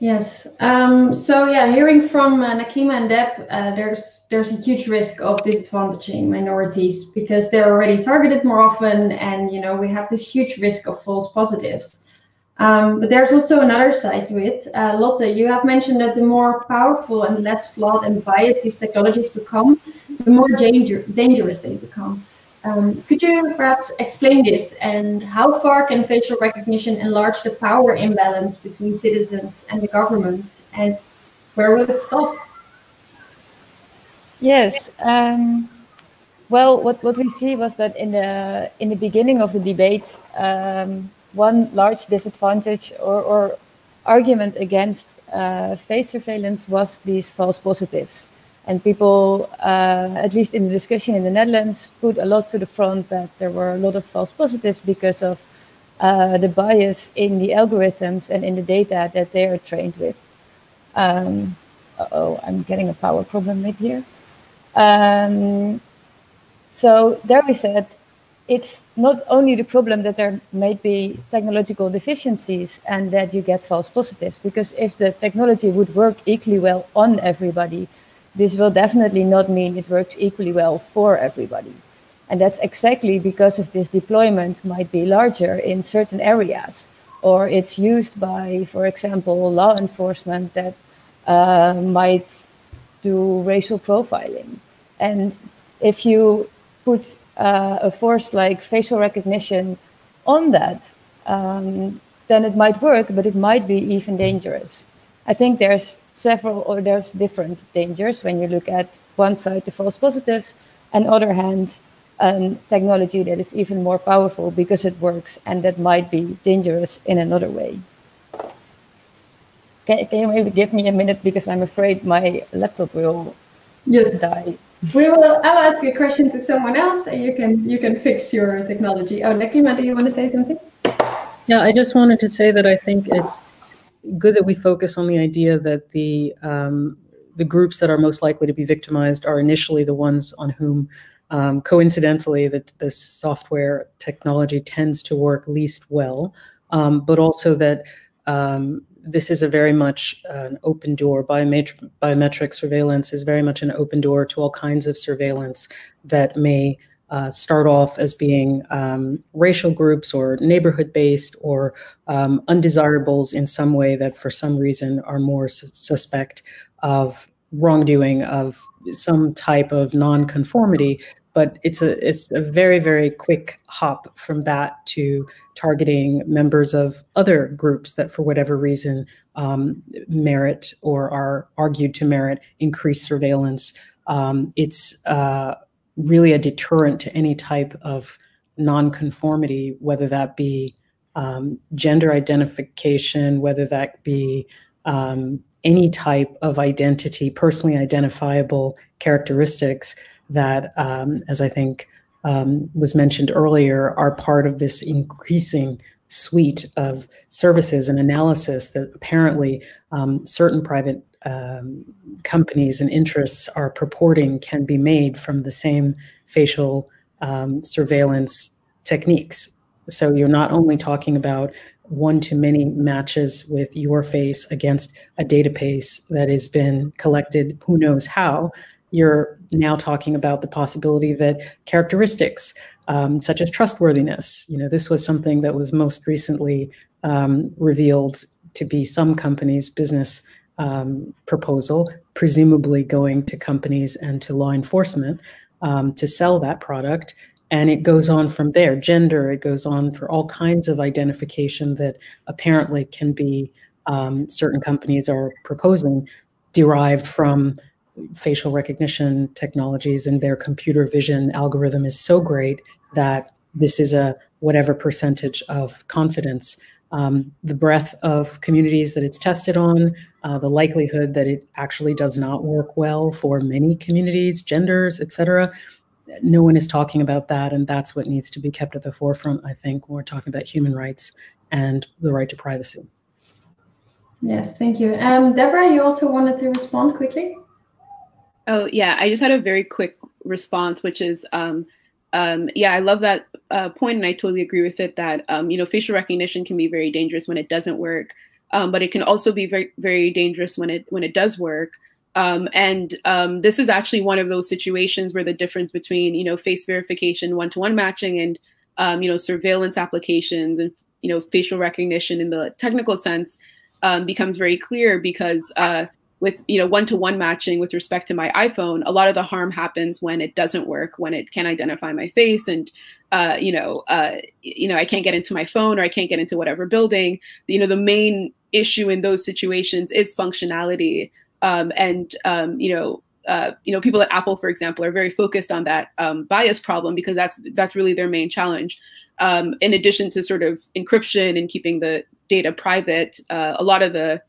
Speaker 2: Yes. Um, so yeah, hearing from uh, Nakeema and Deb, uh, there's there's a huge risk of disadvantaging minorities because they're already targeted more often, and you know we have this huge risk of false positives. Um, but there's also another side to it. Uh, Lotte, you have mentioned that the more powerful and less flawed and biased these technologies become, the more danger, dangerous they become. Um, could you perhaps explain this and how far can facial recognition enlarge the power imbalance between citizens and the government and where will it stop?
Speaker 3: Yes. Um, well, what, what we see was that in the in the beginning of the debate, um, one large disadvantage or, or argument against uh, face surveillance was these false positives. And people, uh, at least in the discussion in the Netherlands, put a lot to the front that there were a lot of false positives because of uh, the bias in the algorithms and in the data that they are trained with. Um, oh, I'm getting a power problem maybe here. Um, so there we said it's not only the problem that there may be technological deficiencies and that you get false positives, because if the technology would work equally well on everybody, this will definitely not mean it works equally well for everybody. And that's exactly because of this deployment might be larger in certain areas, or it's used by, for example, law enforcement that uh, might do racial profiling. And if you put uh, a force like facial recognition on that, um, then it might work, but it might be even dangerous. I think there's several or there's different dangers when you look at one side, the false positives, and other hand, um, technology that is even more powerful because it works and that might be dangerous in another way. Can, can you maybe give me a minute because I'm afraid my laptop will yes. die
Speaker 2: we will i'll ask a question to someone else and you can you can fix your technology oh nakeema do you want to say something
Speaker 6: yeah i just wanted to say that i think it's, it's good that we focus on the idea that the um, the groups that are most likely to be victimized are initially the ones on whom um, coincidentally that this software technology tends to work least well um, but also that um, this is a very much an open door. Biometric, biometric surveillance is very much an open door to all kinds of surveillance that may uh, start off as being um, racial groups or neighborhood based or um, undesirables in some way that for some reason are more su suspect of wrongdoing of some type of nonconformity but it's a it's a very very quick hop from that to targeting members of other groups that for whatever reason um, merit or are argued to merit increased surveillance. Um, it's uh, really a deterrent to any type of nonconformity, whether that be um, gender identification, whether that be um, any type of identity, personally identifiable characteristics that, um, as I think um, was mentioned earlier, are part of this increasing suite of services and analysis that apparently um, certain private um, companies and interests are purporting can be made from the same facial um, surveillance techniques. So you're not only talking about one to many matches with your face against a database that has been collected who knows how, you're now talking about the possibility that characteristics um, such as trustworthiness. You know, this was something that was most recently um, revealed to be some companies' business um, proposal, presumably going to companies and to law enforcement um, to sell that product. And it goes on from there. Gender, it goes on for all kinds of identification that apparently can be um, certain companies are proposing derived from facial recognition technologies and their computer vision algorithm is so great that this is a whatever percentage of confidence. Um, the breadth of communities that it's tested on, uh, the likelihood that it actually does not work well for many communities, genders, etc. No one is talking about that, and that's what needs to be kept at the forefront. I think when we're talking about human rights and the right to privacy.
Speaker 2: Yes, thank you. Um, Deborah, you also wanted to respond quickly.
Speaker 5: Oh yeah, I just had a very quick response, which is, um, um, yeah, I love that uh, point, and I totally agree with it. That um, you know, facial recognition can be very dangerous when it doesn't work, um, but it can also be very, very dangerous when it when it does work. Um, and um, this is actually one of those situations where the difference between you know face verification, one-to-one matching, and um, you know surveillance applications and you know facial recognition in the technical sense becomes very clear because uh, with you know one-to-one matching with respect to my iphone a lot of the harm happens when it doesn't work when it can't identify my face and uh, you know uh, you know i can't get into my phone or i can't get into whatever building. You know the main issue in those situations is functionality um, and um, you know uh, you know people at apple for example are very focused on that um, bias problem because that's that's really their main challenge. Um, in addition to sort of encryption and keeping the data private uh, a lot of the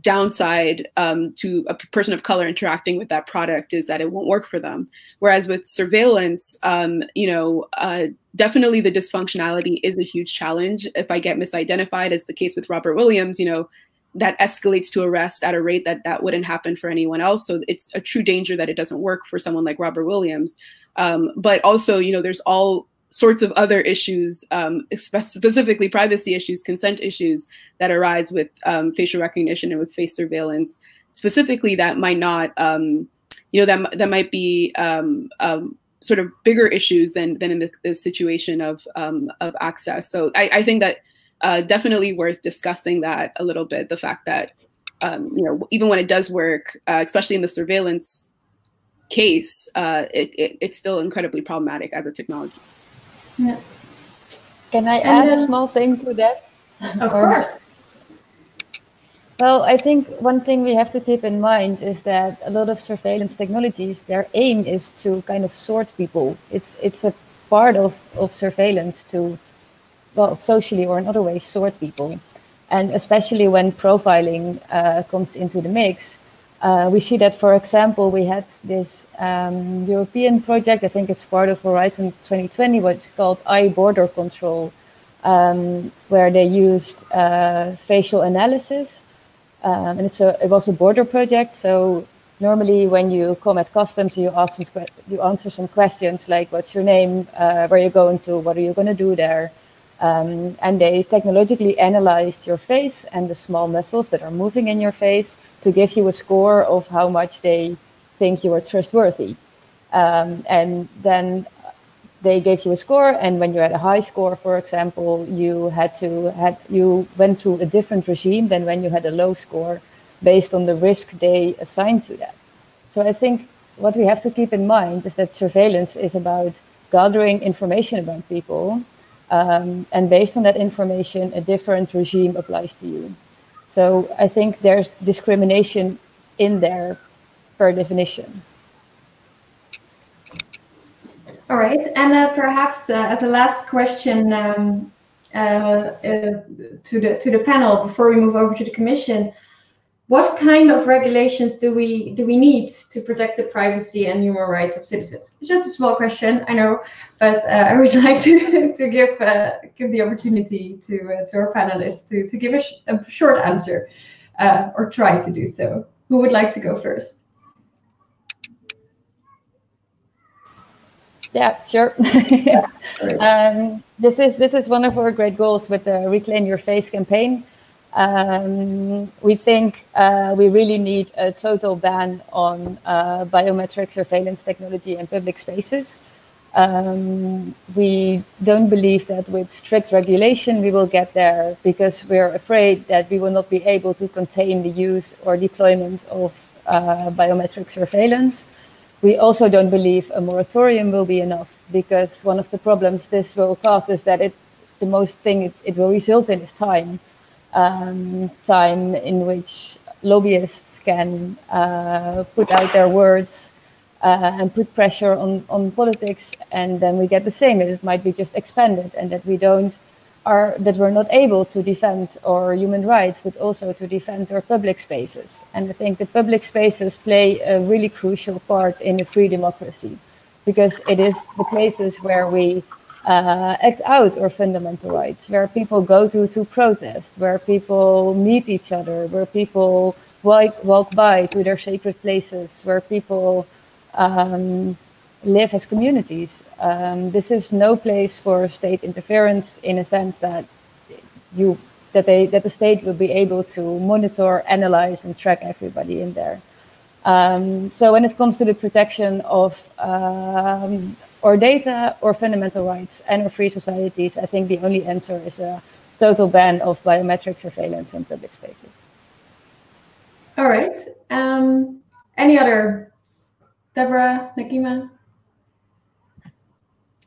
Speaker 5: downside um, to a person of color interacting with that product is that it won't work for them. Whereas with surveillance, um, you know, uh, definitely the dysfunctionality is a huge challenge. If I get misidentified, as the case with Robert Williams, you know, that escalates to arrest at a rate that that wouldn't happen for anyone else. So it's a true danger that it doesn't work for someone like Robert Williams. Um, but also, you know, there's all sorts of other issues, um, specifically privacy issues, consent issues that arise with um, facial recognition and with face surveillance, specifically that might not, um, you know, that, that might be um, um, sort of bigger issues than, than in the, the situation of, um, of access. So I, I think that uh, definitely worth discussing that a little bit, the fact that, you know, even when it does work, uh, especially in the surveillance case, uh, it, it, it's still incredibly problematic as a technology.
Speaker 2: Yeah.
Speaker 3: Can I add a small thing to that?
Speaker 2: Of or, course.
Speaker 3: Well, I think one thing we have to keep in mind is that a lot of surveillance technologies, their aim is to kind of sort people. It's it's a part of, of surveillance to, well, socially or in other ways, sort people. And especially when profiling uh, comes into the mix, uh, we see that, for example, we had this um, European project, I think it's part of Horizon 2020, what's called Eye Border Control, um, where they used uh, facial analysis. Um, and it's a, it was a border project. So normally when you come at customs, you, ask some, you answer some questions like, what's your name, uh, where are you going to, what are you going to do there? Um, and they technologically analyzed your face and the small muscles that are moving in your face to give you a score of how much they think you are trustworthy. Um, and then they gave you a score, and when you had a high score, for example, you had to had you went through a different regime than when you had a low score, based on the risk they assigned to that. So I think what we have to keep in mind is that surveillance is about gathering information about people, um, and based on that information, a different regime applies to you. So I think there's discrimination in there per definition.
Speaker 2: All right, and uh, perhaps uh, as a last question um, uh, uh to the to the panel before we move over to the Commission, what kind of regulations do we do we need to protect the privacy and human rights of citizens? It's just a small question, I know, but uh, I would (laughs) like to to give uh, give the opportunity to uh, to our panelists to to give a, sh a short answer uh, or try to do so. Who would like to go first?
Speaker 3: Yeah, sure. (laughs) um, this is this is one of our great goals with the Reclaim Your Face campaign. Um, we think uh, we really need a total ban on uh, biometric surveillance technology in public spaces. Um, we don't believe that with strict regulation we will get there because we're afraid that we will not be able to contain the use or deployment of uh, biometric surveillance. We also don't believe a moratorium will be enough because one of the problems this will cause is that it, the most thing it, it will result in is time, um, time in which lobbyists can uh, put out their words uh, and put pressure on, on politics, and then we get the same. It might be just expanded, and that we don't are that we're not able to defend our human rights, but also to defend our public spaces. And I think the public spaces play a really crucial part in a free democracy, because it is the places where we uh, act out or fundamental rights, where people go to to protest, where people meet each other, where people walk, walk by to their sacred places, where people um, live as communities. Um, this is no place for state interference in a sense that you that they that the state will be able to monitor, analyze, and track everybody in there. Um, so when it comes to the protection of um, our data or fundamental rights and or free societies, I think the only answer is a total ban of biometric surveillance in public spaces.
Speaker 2: All right. Um, any other Deborah, Nakeema?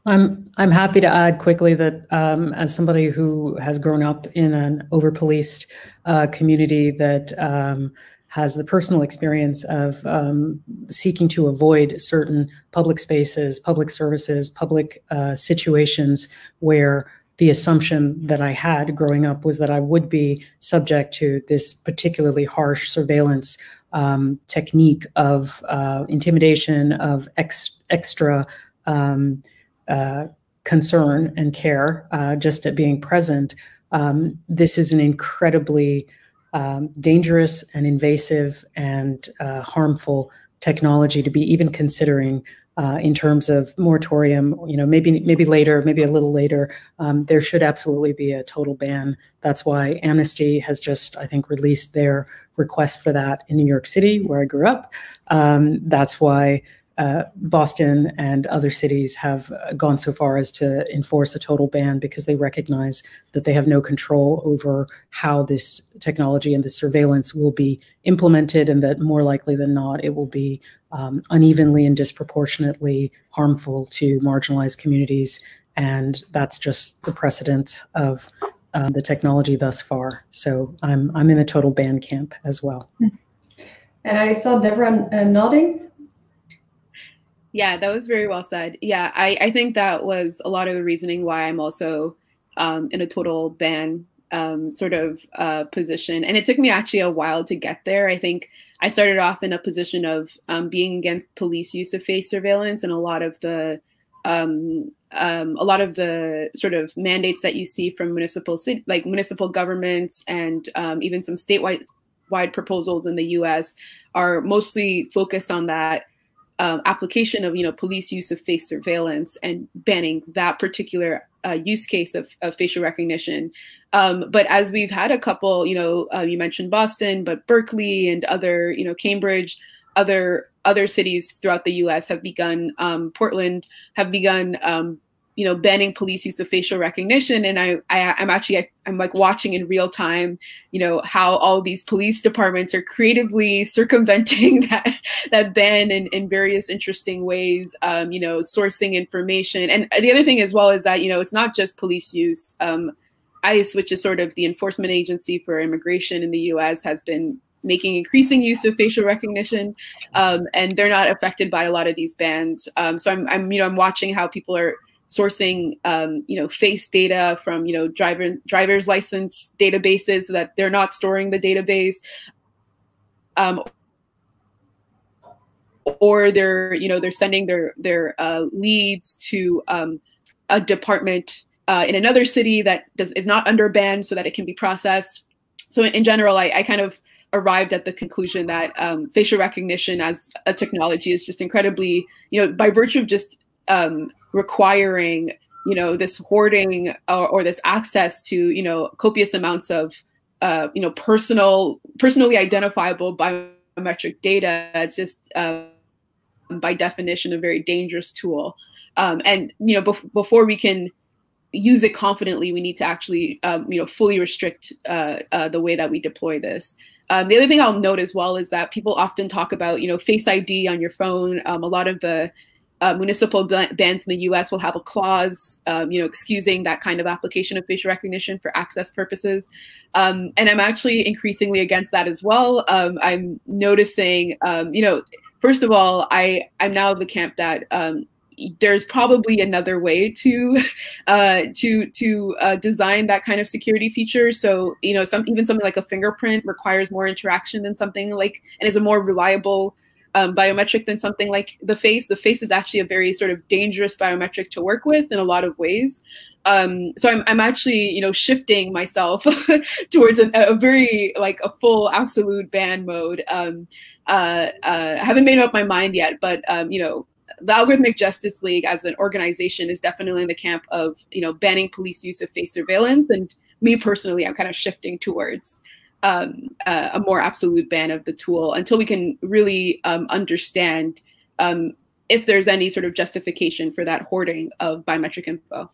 Speaker 6: I'm I'm happy to add quickly that um, as somebody who has grown up in an over-policed uh, community that um, has the personal experience of um, seeking to avoid certain public spaces, public services, public uh, situations where the assumption that I had growing up was that I would be subject to this particularly harsh surveillance um, technique of uh, intimidation, of ex extra um, uh, concern and care uh, just at being present. Um, this is an incredibly um, dangerous and invasive and uh, harmful technology to be even considering uh, in terms of moratorium, you know, maybe maybe later, maybe a little later, um, there should absolutely be a total ban. That's why Amnesty has just, I think, released their request for that in New York City, where I grew up. Um, that's why uh, Boston and other cities have gone so far as to enforce a total ban because they recognize that they have no control over how this technology and the surveillance will be implemented, and that more likely than not, it will be um, unevenly and disproportionately harmful to marginalized communities. And that's just the precedent of um, the technology thus far. So I'm I'm in a total ban camp as well.
Speaker 2: And I saw Deborah uh, nodding.
Speaker 5: Yeah, that was very well said. Yeah, I, I think that was a lot of the reasoning why I'm also um, in a total ban um, sort of uh, position. And it took me actually a while to get there. I think I started off in a position of um, being against police use of face surveillance and a lot of the um, um, a lot of the sort of mandates that you see from municipal city, like municipal governments and um, even some statewide wide proposals in the U.S. are mostly focused on that um, application of you know police use of face surveillance and banning that particular uh, use case of, of facial recognition. Um, but as we've had a couple, you know, uh, you mentioned Boston, but Berkeley and other, you know, Cambridge, other other cities throughout the U.S. have begun. Um, Portland have begun um, you know banning police use of facial recognition. And i, I i'm actually I, am like watching in real time you know how all these police departments are creatively (laughs) circumventing that that ban in, in various interesting ways um, you know sourcing information. And the other thing as well is that you know it's not just police use. Um, ICE which is sort of the enforcement agency for immigration in the us has been making increasing use of facial recognition, um, and they're not affected by a lot of these bans. Um, so I'm, I'm, you know, I'm watching how people are sourcing um, you know face data from you know driver driver's license databases so that they're not storing the database. Um, or they're you know they're sending their their uh, leads to um, a department uh, in another city that does is not under ban so that it can be processed. So in, general I, I, kind of arrived at the conclusion that um, facial recognition as a technology is just incredibly you know by virtue of just um, requiring you know this hoarding or, or, this access to you know copious amounts of uh, you know personal personally identifiable biometric data it's just uh, by definition a very dangerous tool um, and you know bef- before we can use it confidently, we need to actually um, you know fully restrict uh, uh, the way that we deploy this. Um, the other thing I'll note as well is that people often talk about you know Face ID on your phone. Um, a lot of the uh, municipal bans in the U.S. will have a clause, um, you know, excusing that kind of application of facial recognition for access purposes. Um, and I'm actually increasingly against that as well. Um, I'm noticing, um, you know, first of all, I I'm now of the camp that um, there's probably another way to (laughs) uh, to to uh, design that kind of security feature. So you know, some even something like a fingerprint requires more interaction than something like and is a more reliable um, biometric than something like the face. The face is actually a very sort of dangerous biometric to work with in a lot of ways. Um, so I'm, I'm actually, you know, shifting myself (laughs) towards a, very like a full absolute ban mode. Um, uh, uh, haven't made up my mind yet, but um, you know, the Algorithmic Justice League as an organization is definitely in the camp of, you know, banning police use of face surveillance. And me personally, I'm kind of shifting towards um, a more absolute ban of the tool until we can really um, understand um, if there's any sort of justification for that hoarding of biometric info.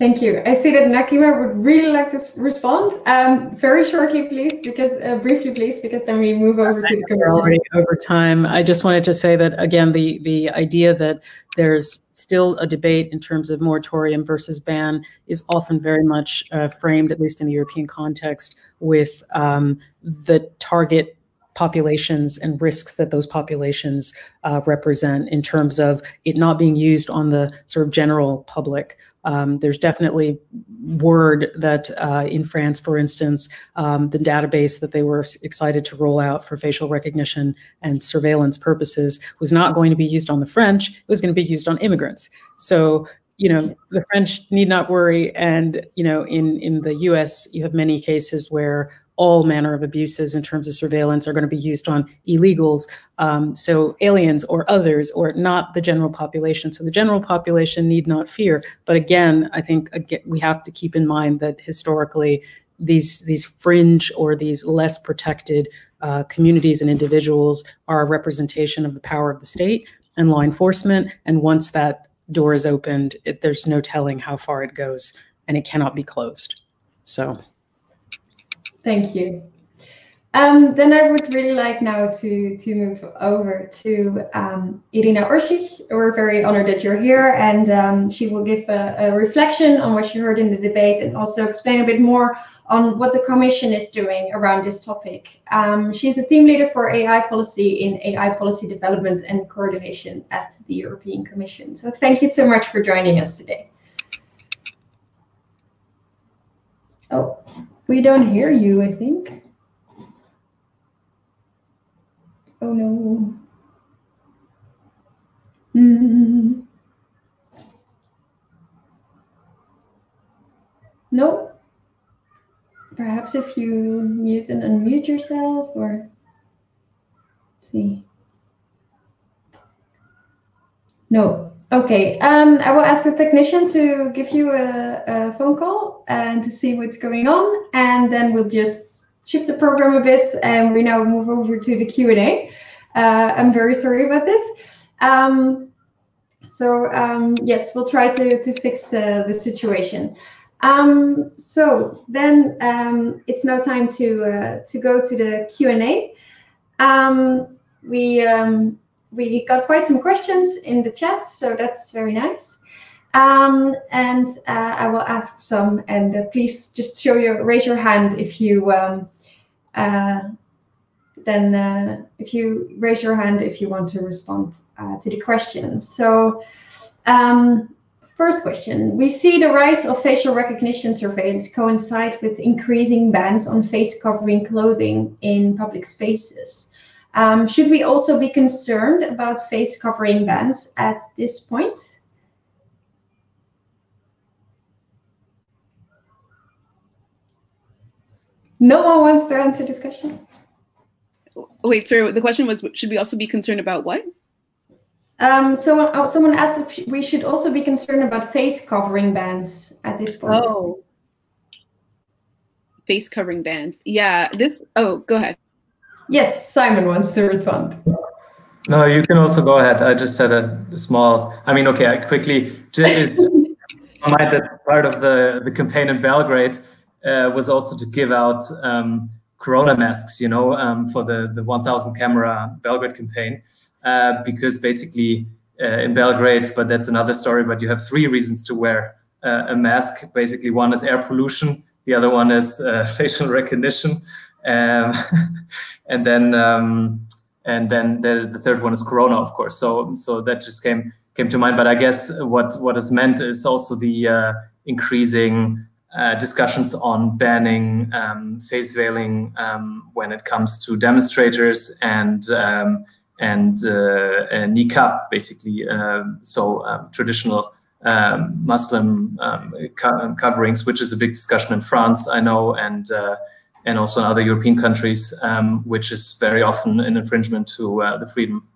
Speaker 2: Thank you. I see that Nakeema would really like to respond. Um, very shortly, please, because uh, briefly, please, because then we move over to the
Speaker 6: already over time. I just wanted to say that again, the the idea that there's still a debate in terms of moratorium versus ban is often very much uh, framed, at least in the European context, with um, the target populations and risks that those populations uh, represent in terms of it not being used on the sort of general public. Um, there's definitely word that uh, in France, for instance, um, the database that they were excited to roll out for facial recognition and surveillance purposes was not going to be used on the French, it was going to be used on immigrants. So you know the french need not worry and you know in in the us you have many cases where all manner of abuses in terms of surveillance are going to be used on illegals, um, so aliens or others, or not the general population. So the general population need not fear. But again, I think again, we have to keep in mind that historically, these these fringe or these less protected uh, communities and individuals are a representation of the power of the state and law enforcement. And once that door is opened, it, there's no telling how far it goes, and it cannot be closed. So.
Speaker 2: Thank you. Um, then I would really like now to, to move over to um, Irina Orssich. We're very honored that you're here and um, she will give a, a, reflection on what she heard in the debate and also explain a bit more on what the Commission is doing around this topic. Um, she's a team leader for AI policy in AI policy development and coordination at the European Commission. So thank you so much for joining us today. Oh. We don't hear you, I think. Oh no. Mm. No. Perhaps if you mute and unmute yourself or let's see. No. Okay, um, I will ask the technician to give you a, a, phone call and to see what's going on, and then we'll just shift the program a bit, and we now move over to the Q and A. Uh, I'm very sorry about this. Um, so um, yes, we'll try to to fix uh, the situation. Um, so then um, it's now time to uh, to go to the Q and A. Um, we we got quite some questions in the chat, so that's very nice. Um, and uh, I will ask some, and uh, please just show your raise your hand if you um, uh, then uh, if you raise your hand if you want to respond uh, to the questions. So. Um, First question. We see the rise of facial recognition surveillance coincide with increasing bans on face covering clothing in public spaces. Um, should we also be concerned about face covering bans at this point? No one wants to answer this question.
Speaker 5: Wait, sorry, the question was, should we also be concerned about what?
Speaker 2: Um, so uh, someone asked if we should also be concerned about face covering bans at this point.
Speaker 5: Oh, face covering bans. Yeah, this, oh, go ahead.
Speaker 2: Yes, Simon wants to respond.
Speaker 4: No, you can also go ahead. I just had a, small. I mean, okay. I quickly. (laughs) Mind that part of the the campaign in Belgrade uh, was also to give out um, Corona masks. You know, um, for the the 1,000 camera Belgrade campaign, uh, because basically uh, in Belgrade, but that's another story. But you have three reasons to wear uh, a mask. Basically, one is air pollution. The other one is uh, (laughs) facial recognition, um, (laughs) and then. Um, and then the, the third one is Corona, of course. So so that just came came to mind. But I guess what what is meant is also the uh, increasing uh, discussions on banning um, face veiling um, when it comes to demonstrators and um, and uh, niqab, basically. Um, so traditional Muslim co coverings, which is a big discussion in France, I know, and uh, and also in other European countries, um, which is very often an infringement to uh, the freedom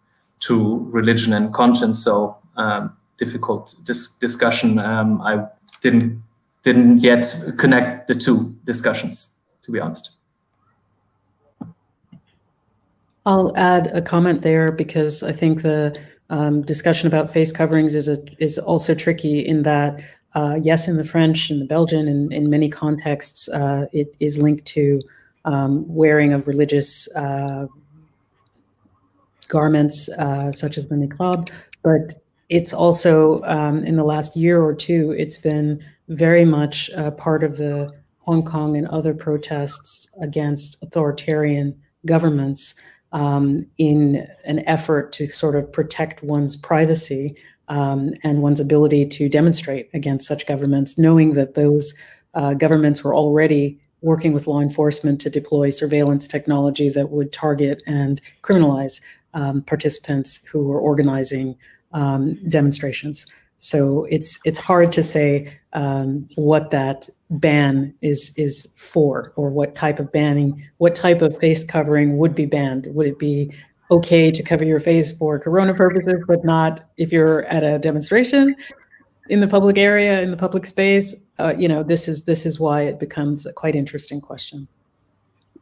Speaker 4: to religion and conscience. So um, difficult dis discussion. Um, I didn't didn't yet connect the two discussions, to be honest.
Speaker 6: I'll add a comment there because I think the um, discussion about face coverings is a, is also tricky in that uh, yes, in the French and the Belgian and in many contexts, uh, it is linked to um, wearing of religious uh, garments, uh, such as the niqab. But it's also, um, in the last year or two, it's been very much part of the Hong Kong and other protests against authoritarian governments um, in an effort to sort of protect one's privacy um, and one's ability to demonstrate against such governments, knowing that those uh, governments were already working with law enforcement to deploy surveillance technology that would target and criminalize um, participants who were organizing um, demonstrations. So it's it's hard to say um, what that ban is is for, or what type of banning, what type of face covering would be banned. Would it be okay to cover your face for corona purposes, but not if you're at a demonstration in the public area, in the public space. Uh, you know, this is this is why it becomes a quite interesting question.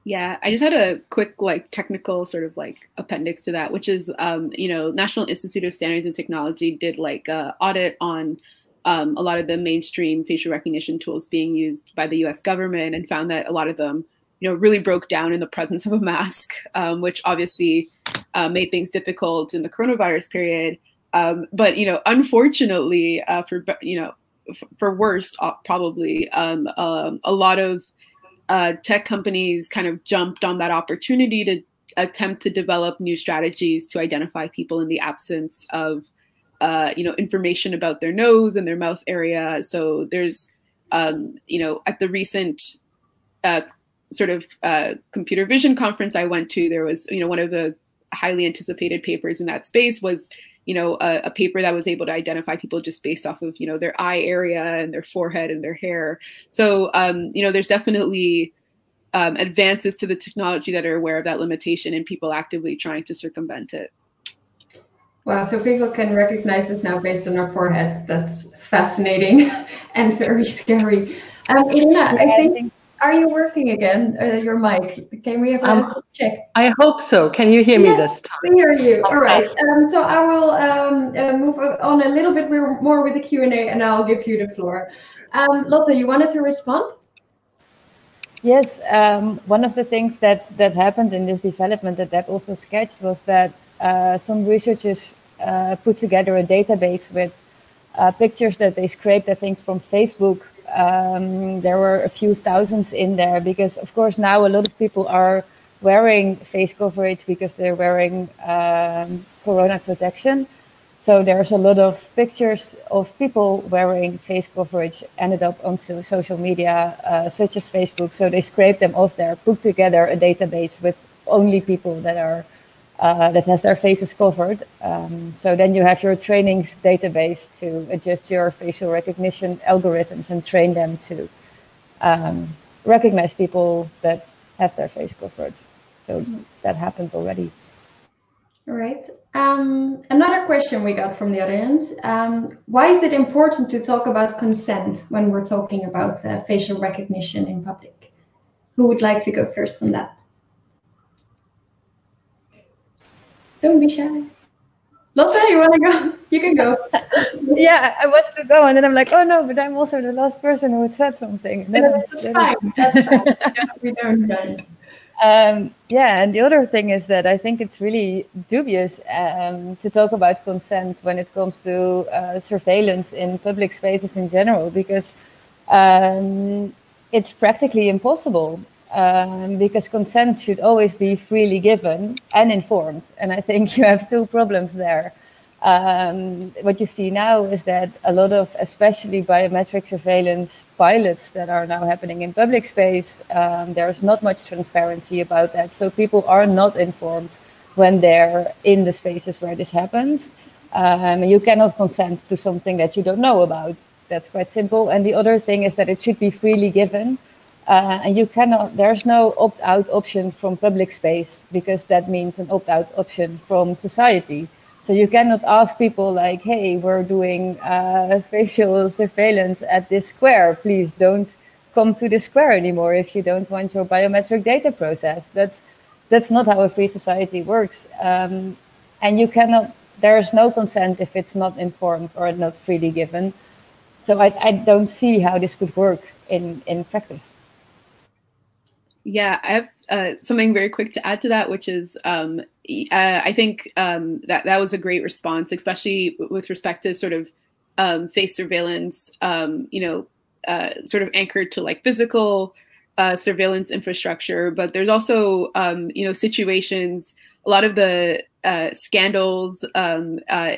Speaker 5: Yeah, I just had a quick like technical sort of like appendix to that, which is um, you know, National Institute of Standards and Technology did like a audit on um, a lot of the mainstream facial recognition tools being used by the U.S. government and found that a lot of them you know, really broke down in the presence of a mask, um, which obviously uh, made things difficult in the coronavirus period. Um, but you know, unfortunately, uh, for you know, for worse, uh, probably um, um, a lot of uh, tech companies kind of jumped on that opportunity to attempt to develop new strategies to identify people in the absence of uh, you know information about their nose and their mouth area. So there's um, you know at the recent uh, sort of uh, computer vision conference I went to, there was, you know, one of the highly anticipated papers in that space was, you know, a, a, paper that was able to identify people just based off of, you know, their eye area and their forehead and their hair. So, um, you know, there's definitely um, advances to the technology that are aware of that limitation and people actively trying to circumvent it.
Speaker 2: Wow, so people can recognize this now based on our foreheads. That's fascinating (laughs) and very scary. Um, Irina, I think are you working again? Uh, your mic? Can we have a um, check?
Speaker 7: I hope so. Can you hear yes, me this time?
Speaker 2: We hear you. All right. Um, so I will um, uh, move on a little bit more with the Q and A, and I'll give you the floor. Um, Lotte, you wanted to respond?
Speaker 3: Yes. Um, one of the things that that happened in this development that that also sketched was that uh, some researchers uh, put together a database with uh, pictures that they scraped, I think, from Facebook um, there were a few thousands in there because, of course, now a lot of people are wearing face coverage because they're wearing um, corona protection. So there's a lot of pictures of people wearing face coverage ended up onto social media, uh, such as Facebook. So they scrape them off there, put together a database with only people that are uh, that has their faces covered. Um, so then you have your trainings database to adjust your facial recognition algorithms and train them to um, recognize people that have their face covered. So that happened already.
Speaker 2: All right. Um, another question we got from the audience. Um, why is it important to talk about consent when we're talking about uh, facial recognition in public? Who would like to go first on that? Don't be shy. Lotte, you want to go? You can go. (laughs)
Speaker 3: yeah, I wanted to go, and then I'm like, oh no, but I'm also the last person who said something.
Speaker 2: No, that's fine. That's fine. yeah, we don't mind.
Speaker 3: Um, yeah, and the other thing is that I think it's really dubious um, to talk about consent when it comes to uh, surveillance in public spaces in general, because um, it's practically impossible. Um, because consent should always be freely given and informed. And I think you have two problems there. Um, what you see now is that a lot of, especially biometric surveillance pilots that are now happening in public space, um, there's not much transparency about that. So people are not informed when they're in the spaces where this happens. Um, you cannot consent to something that you don't know about. That's quite simple. And the other thing is that it should be freely given. Uh, and you cannot, there's no opt out option from public space because that means an opt out option from society. So you cannot ask people like, hey, we're doing uh, (laughs) facial surveillance at this square. Please don't come to the square anymore if you don't want your biometric data processed. That's, that's not how a free society works. Um, and you cannot, there is no consent if it's not informed or not freely given. So I, I don't see how this could work in, in practice.
Speaker 5: Yeah, I have uh, something very quick to add to that, which is um, uh, I think um, that that was a great response, especially with respect to sort of um, face surveillance. Um, you know, uh, sort of anchored to like physical uh, surveillance infrastructure, but there's also um, you know situations. A lot of the uh, scandals um, uh,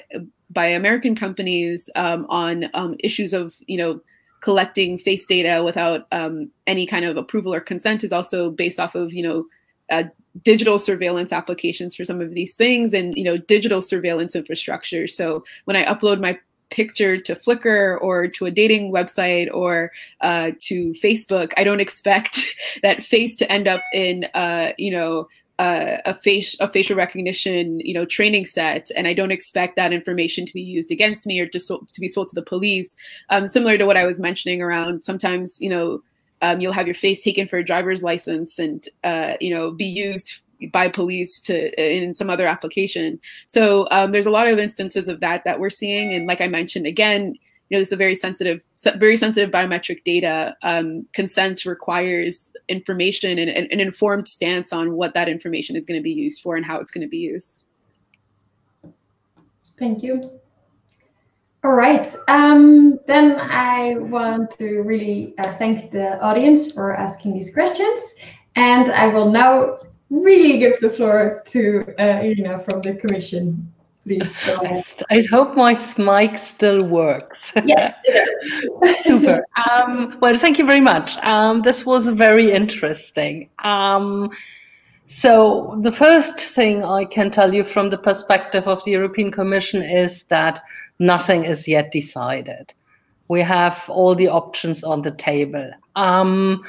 Speaker 5: by American companies on issues of you know collecting face data without um, any kind of approval or consent is also based off of you know uh, digital surveillance applications for some of these things and you know digital surveillance infrastructure. So when i upload my picture to flickr or to a dating website or uh, to facebook i don't expect (laughs) that face to end up in uh, you know a face a facial recognition you know training set and i don't expect that information to be used against me or to, so, to be sold to the police. Um, similar to what i was mentioning around sometimes you know um, you'll have your face taken for a driver's license and uh, you know be used by police to in some other application. So um, there's a lot of instances of that that we're seeing. And like i mentioned again you know, this is a very sensitive, very sensitive biometric data. Um, consent requires information and, and, an informed stance on what that information is going to be used for and how it's going to be used.
Speaker 2: Thank you. All right, um, then I want to really uh, thank the audience for asking these questions. And I will now really give the floor to uh, Irina from the Commission please go ahead.
Speaker 7: I hope my mic still works. (laughs)
Speaker 2: Yes,
Speaker 7: Super. Um, well, thank you very much. Um, this was very interesting. Um, so the first thing I can tell you from the perspective of the European Commission is that nothing is yet decided. We have all the options on the table. Um,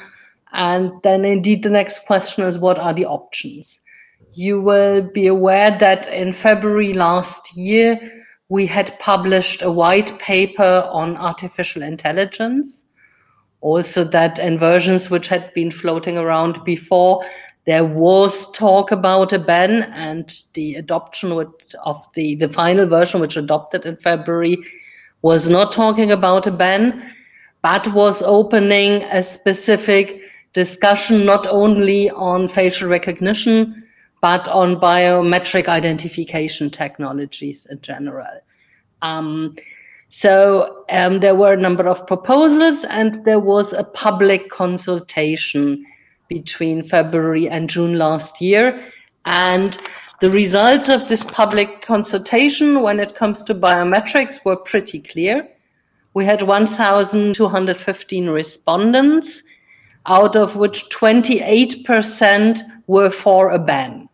Speaker 7: and then indeed the next question is what are the options? You will be aware that in February last year, we had published a white paper on artificial intelligence. Also, that in versions which had been floating around before, there was talk about a ban, and the adoption of the, the final version, which adopted in February, was not talking about a ban, but was opening a specific discussion not only on facial recognition but on biometric identification technologies in general. Um, so um, there were a number of proposals, and there was a public consultation between February and June last year. And the results of this public consultation, when it comes to biometrics, were pretty clear. We had 1,215 respondents, out of which 28% were for a ban.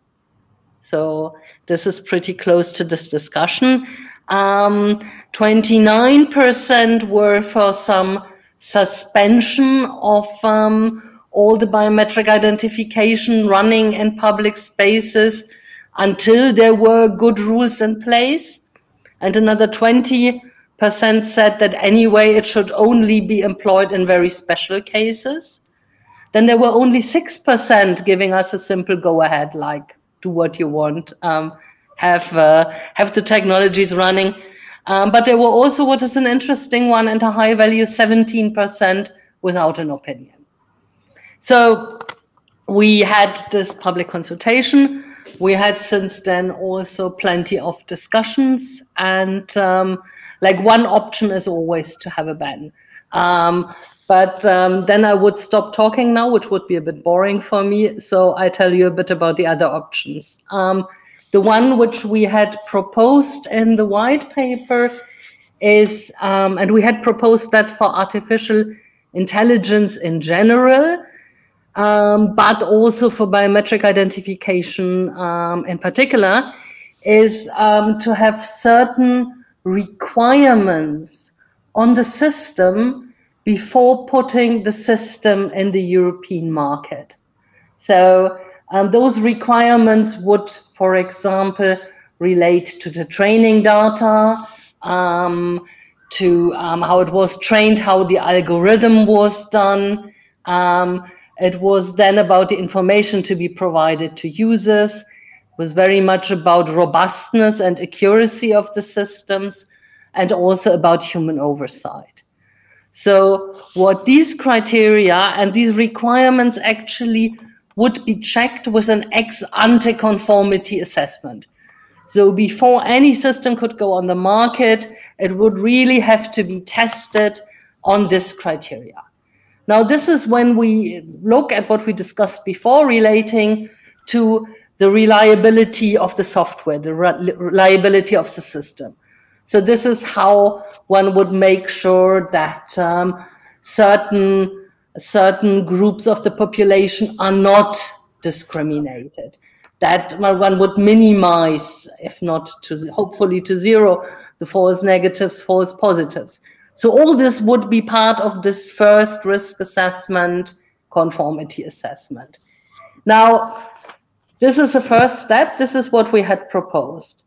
Speaker 7: So this is pretty close to this discussion. 29% um, were for some suspension of um, all the biometric identification running in public spaces until there were good rules in place. And another 20% said that anyway it should only be employed in very special cases then there were only 6% giving us a simple go ahead, like do what you want, um, have uh, have the technologies running. Um, but there were also what is an interesting one and a high value 17% without an opinion. So we had this public consultation. We had since then also plenty of discussions and um, like one option is always to have a ban. Um, but um, then I would stop talking now, which would be a bit boring for me. So I tell you a bit about the other options. Um, the one which we had proposed in the white paper is, um, and we had proposed that for artificial intelligence in general, um, but also for biometric identification um, in particular, is um, to have certain requirements on the system before putting the system in the European market. So um, those requirements would, for example, relate to the training data, um, to um, how it was trained, how the algorithm was done. Um, it was then about the information to be provided to users. It was very much about robustness and accuracy of the systems and also about human oversight. So what these criteria and these requirements actually would be checked with an ex ante conformity assessment. So before any system could go on the market, it would really have to be tested on this criteria. Now, this is when we look at what we discussed before relating to the reliability of the software, the reliability of the system. So this is how one would make sure that um, certain certain groups of the population are not discriminated. That one would minimize, if not to hopefully to zero, the false negatives, false positives. So all this would be part of this first risk assessment, conformity assessment. Now, this is the first step. This is what we had proposed.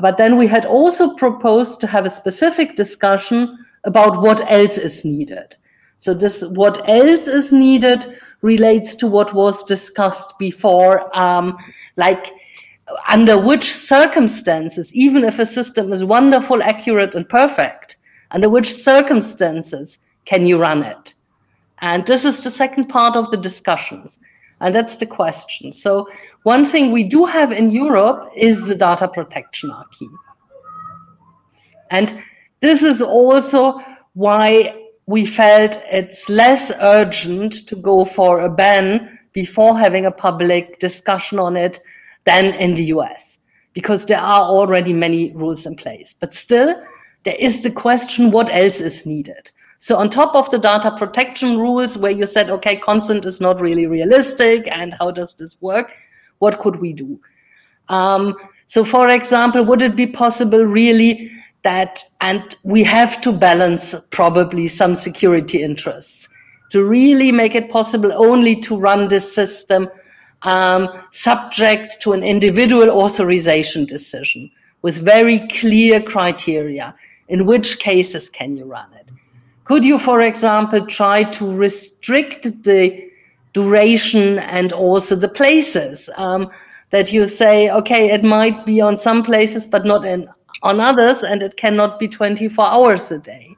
Speaker 7: But then we had also proposed to have a specific discussion about what else is needed. So this, what else is needed relates to what was discussed before, um, like under which circumstances, even if a system is wonderful, accurate, and perfect, under which circumstances can you run it? And this is the second part of the discussions. And that's the question. So one thing we do have in Europe is the data protection acquis. And this is also why we felt it's less urgent to go for a ban before having a public discussion on it than in the US, because there are already many rules in place. But still, there is the question what else is needed? So on top of the data protection rules where you said, okay, consent is not really realistic and how does this work? What could we do? Um, so, for example, would it be possible really that, and we have to balance probably some security interests to really make it possible only to run this system um, subject to an individual authorization decision with very clear criteria. In which cases can you run it? Could you, for example, try to restrict the duration and also the places um, that you say, okay, it might be on some places, but not in on others, and it cannot be 24 hours a day.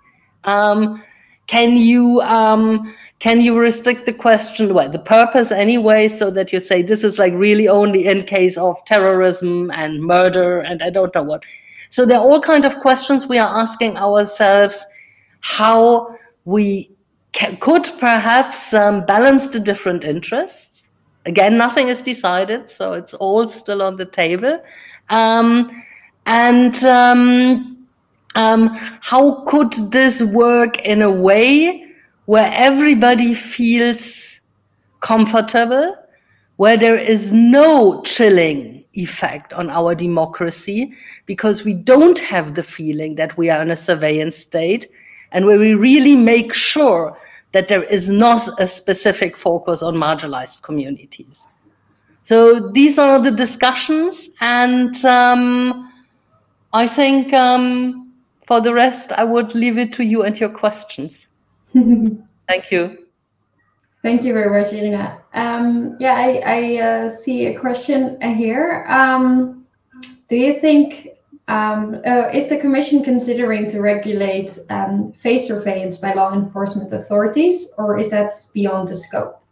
Speaker 7: Um, can you um, can you restrict the question, well, the purpose anyway, so that you say this is like really only in case of terrorism and murder and I don't know what. So there are all kind of questions we are asking ourselves how we could perhaps um, balance the different interests. Again, nothing is decided, so it's all still on the table. Um, and um, um, how could this work in a way where everybody feels comfortable, where there is no chilling effect on our democracy, because we don't have the feeling that we are in a surveillance state, and where we really make sure that there is not a specific focus on marginalized communities. So these are the discussions, and um, I think um, for the rest, I would leave it to you and your questions. (laughs) Thank you.
Speaker 2: Thank you very much, Irina. Um, yeah, I, I uh, see a question here. Um, do you think um, uh, is the Commission considering to regulate um, face surveillance by law enforcement authorities, or is that beyond the scope?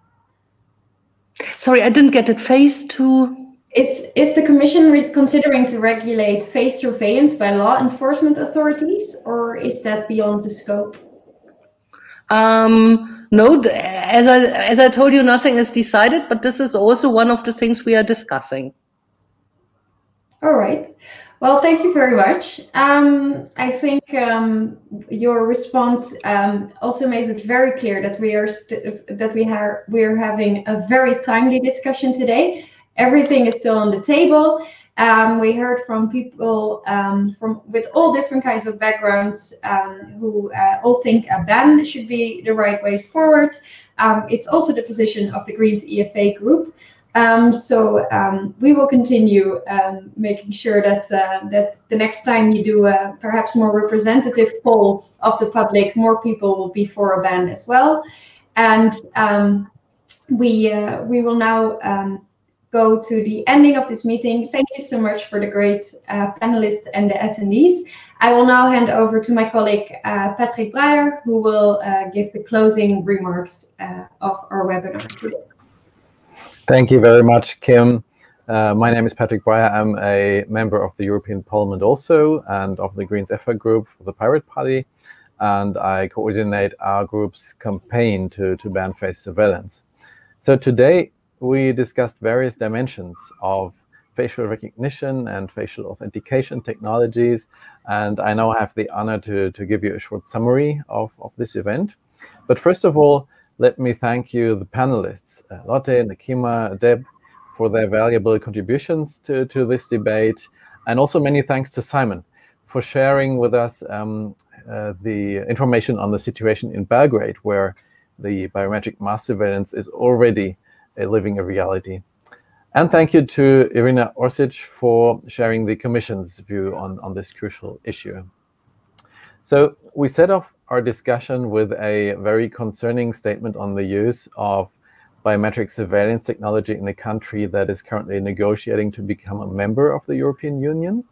Speaker 7: Sorry, I didn't get it. Face to
Speaker 2: is, is the Commission considering to regulate face surveillance by law enforcement authorities, or is that beyond the scope?
Speaker 7: Um, no, as I, as I told you, nothing is decided, but this is also one of the things we are discussing.
Speaker 2: All right. Well, thank you very much. Um, I think um, your response um, also makes it very clear that we are that we are we are having a very timely discussion today everything is still on the table. Um, we heard from people um, from with all different kinds of backgrounds um, who uh, all think a ban should be the right way forward. It's also the position of the Greens EFA group. Um, so um, we will continue making sure that uh, that the next time you do a perhaps more representative poll of the public, more people will be for a ban as well. And we uh, we will now go to the ending of this meeting. Thank you so much for the great uh, panelists and the attendees. I will now hand over to my colleague, uh, Patrick Breyer, who will uh, give the closing remarks uh, of our webinar today.
Speaker 8: Thank you very much, Kim. Uh, my name is Patrick Breyer. I'm a member of the European Parliament also and of the Greens EFA group for the Pirate Party. And I coordinate our group's campaign to, to ban face surveillance. So today we discussed various dimensions of facial recognition and facial authentication technologies. And I now have the honor to, to give you a short summary of, of this event. But first of all, let me thank you, the panelists, uh, Lotte, Nakeema, Deb, for their valuable contributions to, to this debate. And also many thanks to Simon for sharing with us um, uh, the information on the situation in Belgrade, where the biometric mass surveillance is already living a reality. And thank you to Irina Orssich for sharing the Commission's view on, on this crucial issue. So we set off our discussion with a very concerning statement on the use of biometric surveillance technology in a country that is currently negotiating to become a member of the European Union.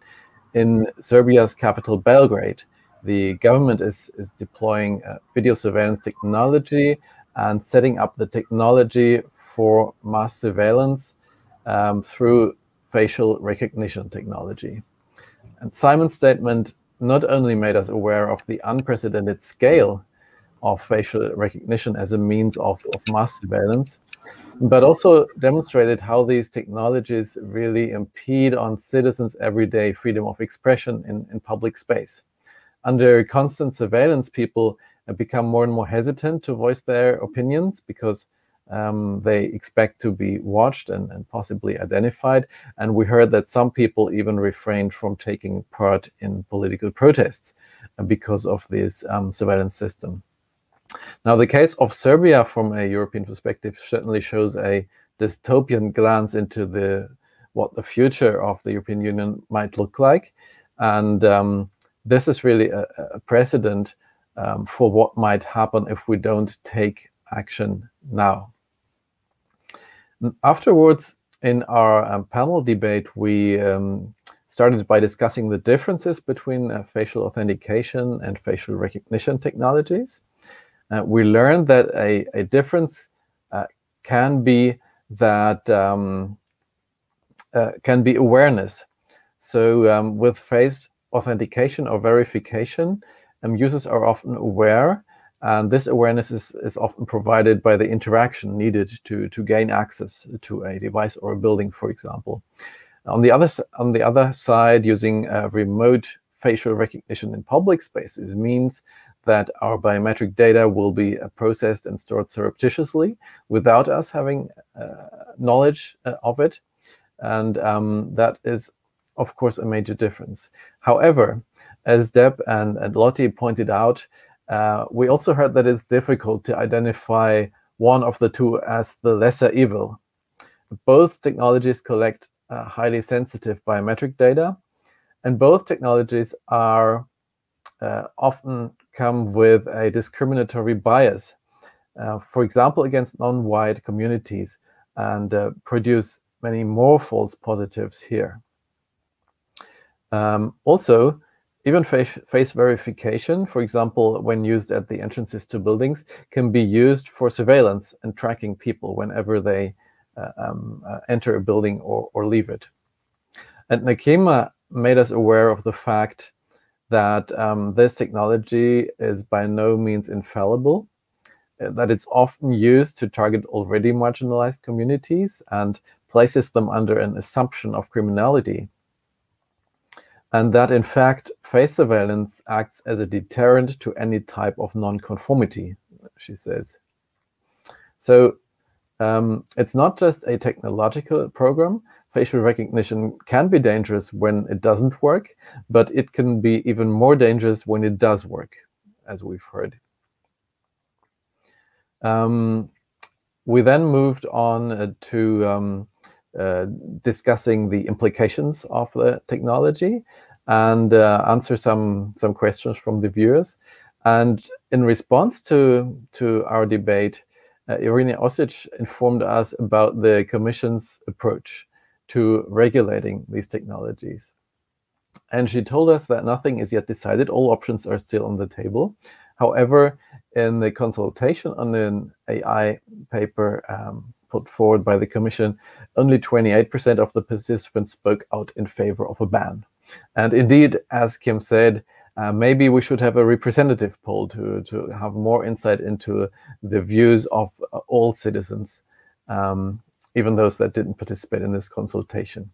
Speaker 8: In Serbia's capital, Belgrade, the government is, is deploying uh, video surveillance technology and setting up the technology for mass surveillance um, through facial recognition technology. And Simon's statement not only made us aware of the unprecedented scale of facial recognition as a means of, of mass surveillance, but also demonstrated how these technologies really impede on citizens' everyday freedom of expression in, in public space. Under constant surveillance, people become more and more hesitant to voice their opinions because um, they expect to be watched and, and, possibly identified. And we heard that some people even refrained from taking part in political protests uh, because of this um, surveillance system. Now, the case of Serbia from a European perspective certainly shows a dystopian glance into the what the future of the European Union might look like. And um, this is really a, a precedent um, for what might happen if we don't take action now. Afterwards, in our um, panel debate, we um, started by discussing the differences between uh, facial authentication and facial recognition technologies. Uh, we learned that a, a difference uh, can be that um, uh, can be awareness. So um, with face authentication or verification, um, users are often aware and this awareness is, is often provided by the interaction needed to, to gain access to a device or a building, for example. On the other, on the other side, using remote facial recognition in public spaces means that our biometric data will be uh, processed and stored surreptitiously without us having uh, knowledge uh, of it. And um, that is, of course, a major difference. However, as Deb and, and Lotte pointed out, uh, we also heard that it's difficult to identify one of the two as the lesser evil. Both technologies collect uh, highly sensitive biometric data, and both technologies are uh, often come with a discriminatory bias, uh, for example, against non-white communities, and uh, produce many more false positives here. Um, also, even face, face verification, for example, when used at the entrances to buildings, can be used for surveillance and tracking people whenever they uh, um, uh, enter a building or, or leave it. And Nakeema made us aware of the fact that um, this technology is by no means infallible, uh, that it's often used to target already marginalized communities and places them under an assumption of criminality and that in fact face surveillance acts as a deterrent to any type of non-conformity, she says. So um, it's not just a technological program. Facial recognition can be dangerous when it doesn't work, but it can be even more dangerous when it does work, as we've heard. Um, we then moved on uh, to um, uh, discussing the implications of the technology and uh, answer some some questions from the viewers. And in response to to our debate, uh, Irina Orssich informed us about the Commission's approach to regulating these technologies. And she told us that nothing is yet decided. All options are still on the table. However, in the consultation on an AI paper um, put forward by the Commission, only 28% of the participants spoke out in favor of a ban. And indeed, as Kim said, uh, maybe we should have a representative poll to, to have more insight into the views of uh, all citizens, um, even those that didn't participate in this consultation.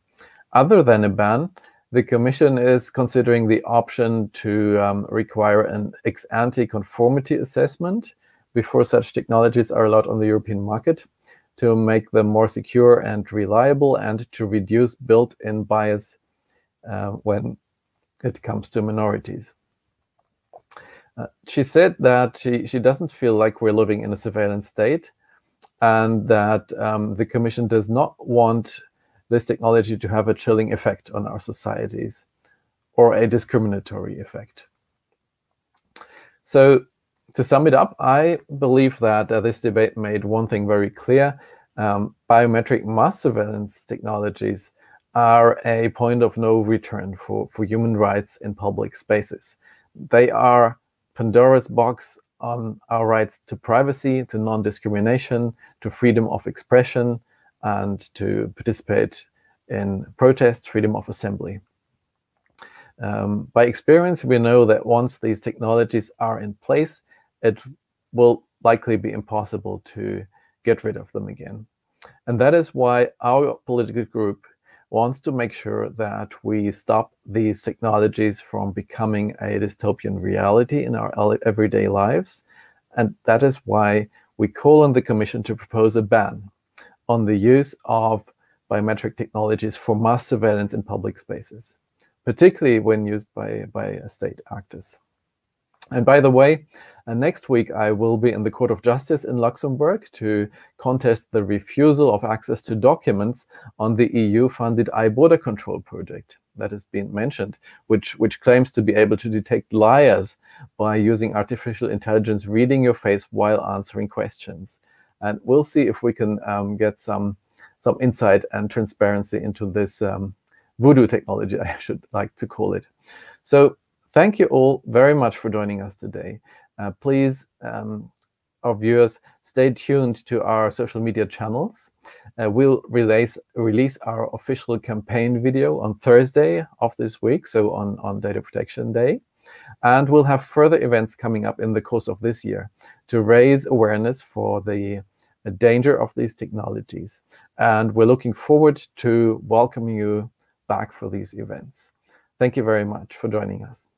Speaker 8: Other than a ban, the Commission is considering the option to um, require an ex-ante conformity assessment before such technologies are allowed on the European market to make them more secure and reliable and to reduce built-in bias uh, when it comes to minorities. Uh, she said that she, she doesn't feel like we're living in a surveillance state and that um, the Commission does not want this technology to have a chilling effect on our societies or a discriminatory effect. So to sum it up, I believe that uh, this debate made one thing very clear. Um, biometric mass surveillance technologies are a point of no return for, for human rights in public spaces. They are Pandora's box on our rights to privacy, to non-discrimination, to freedom of expression, and to participate in protest, freedom of assembly. Um, by experience, we know that once these technologies are in place, it will likely be impossible to get rid of them again. And that is why our political group wants to make sure that we stop these technologies from becoming a dystopian reality in our everyday lives. And that is why we call on the Commission to propose a ban on the use of biometric technologies for mass surveillance in public spaces, particularly when used by, by state actors. And by the way, and next week, I will be in the Court of Justice in Luxembourg to contest the refusal of access to documents on the EU-funded i-border control project that has been mentioned, which, which claims to be able to detect liars by using artificial intelligence reading your face while answering questions. And we'll see if we can um, get some, some insight and transparency into this um, voodoo technology, (laughs) I should like to call it. So thank you all very much for joining us today. Uh, please, um, our viewers, stay tuned to our social media channels. Uh, we'll release, release our official campaign video on Thursday of this week, so on, on Data Protection Day. And we'll have further events coming up in the course of this year to raise awareness for the, the danger of these technologies. And we're looking forward to welcoming you back for these events. Thank you very much for joining us.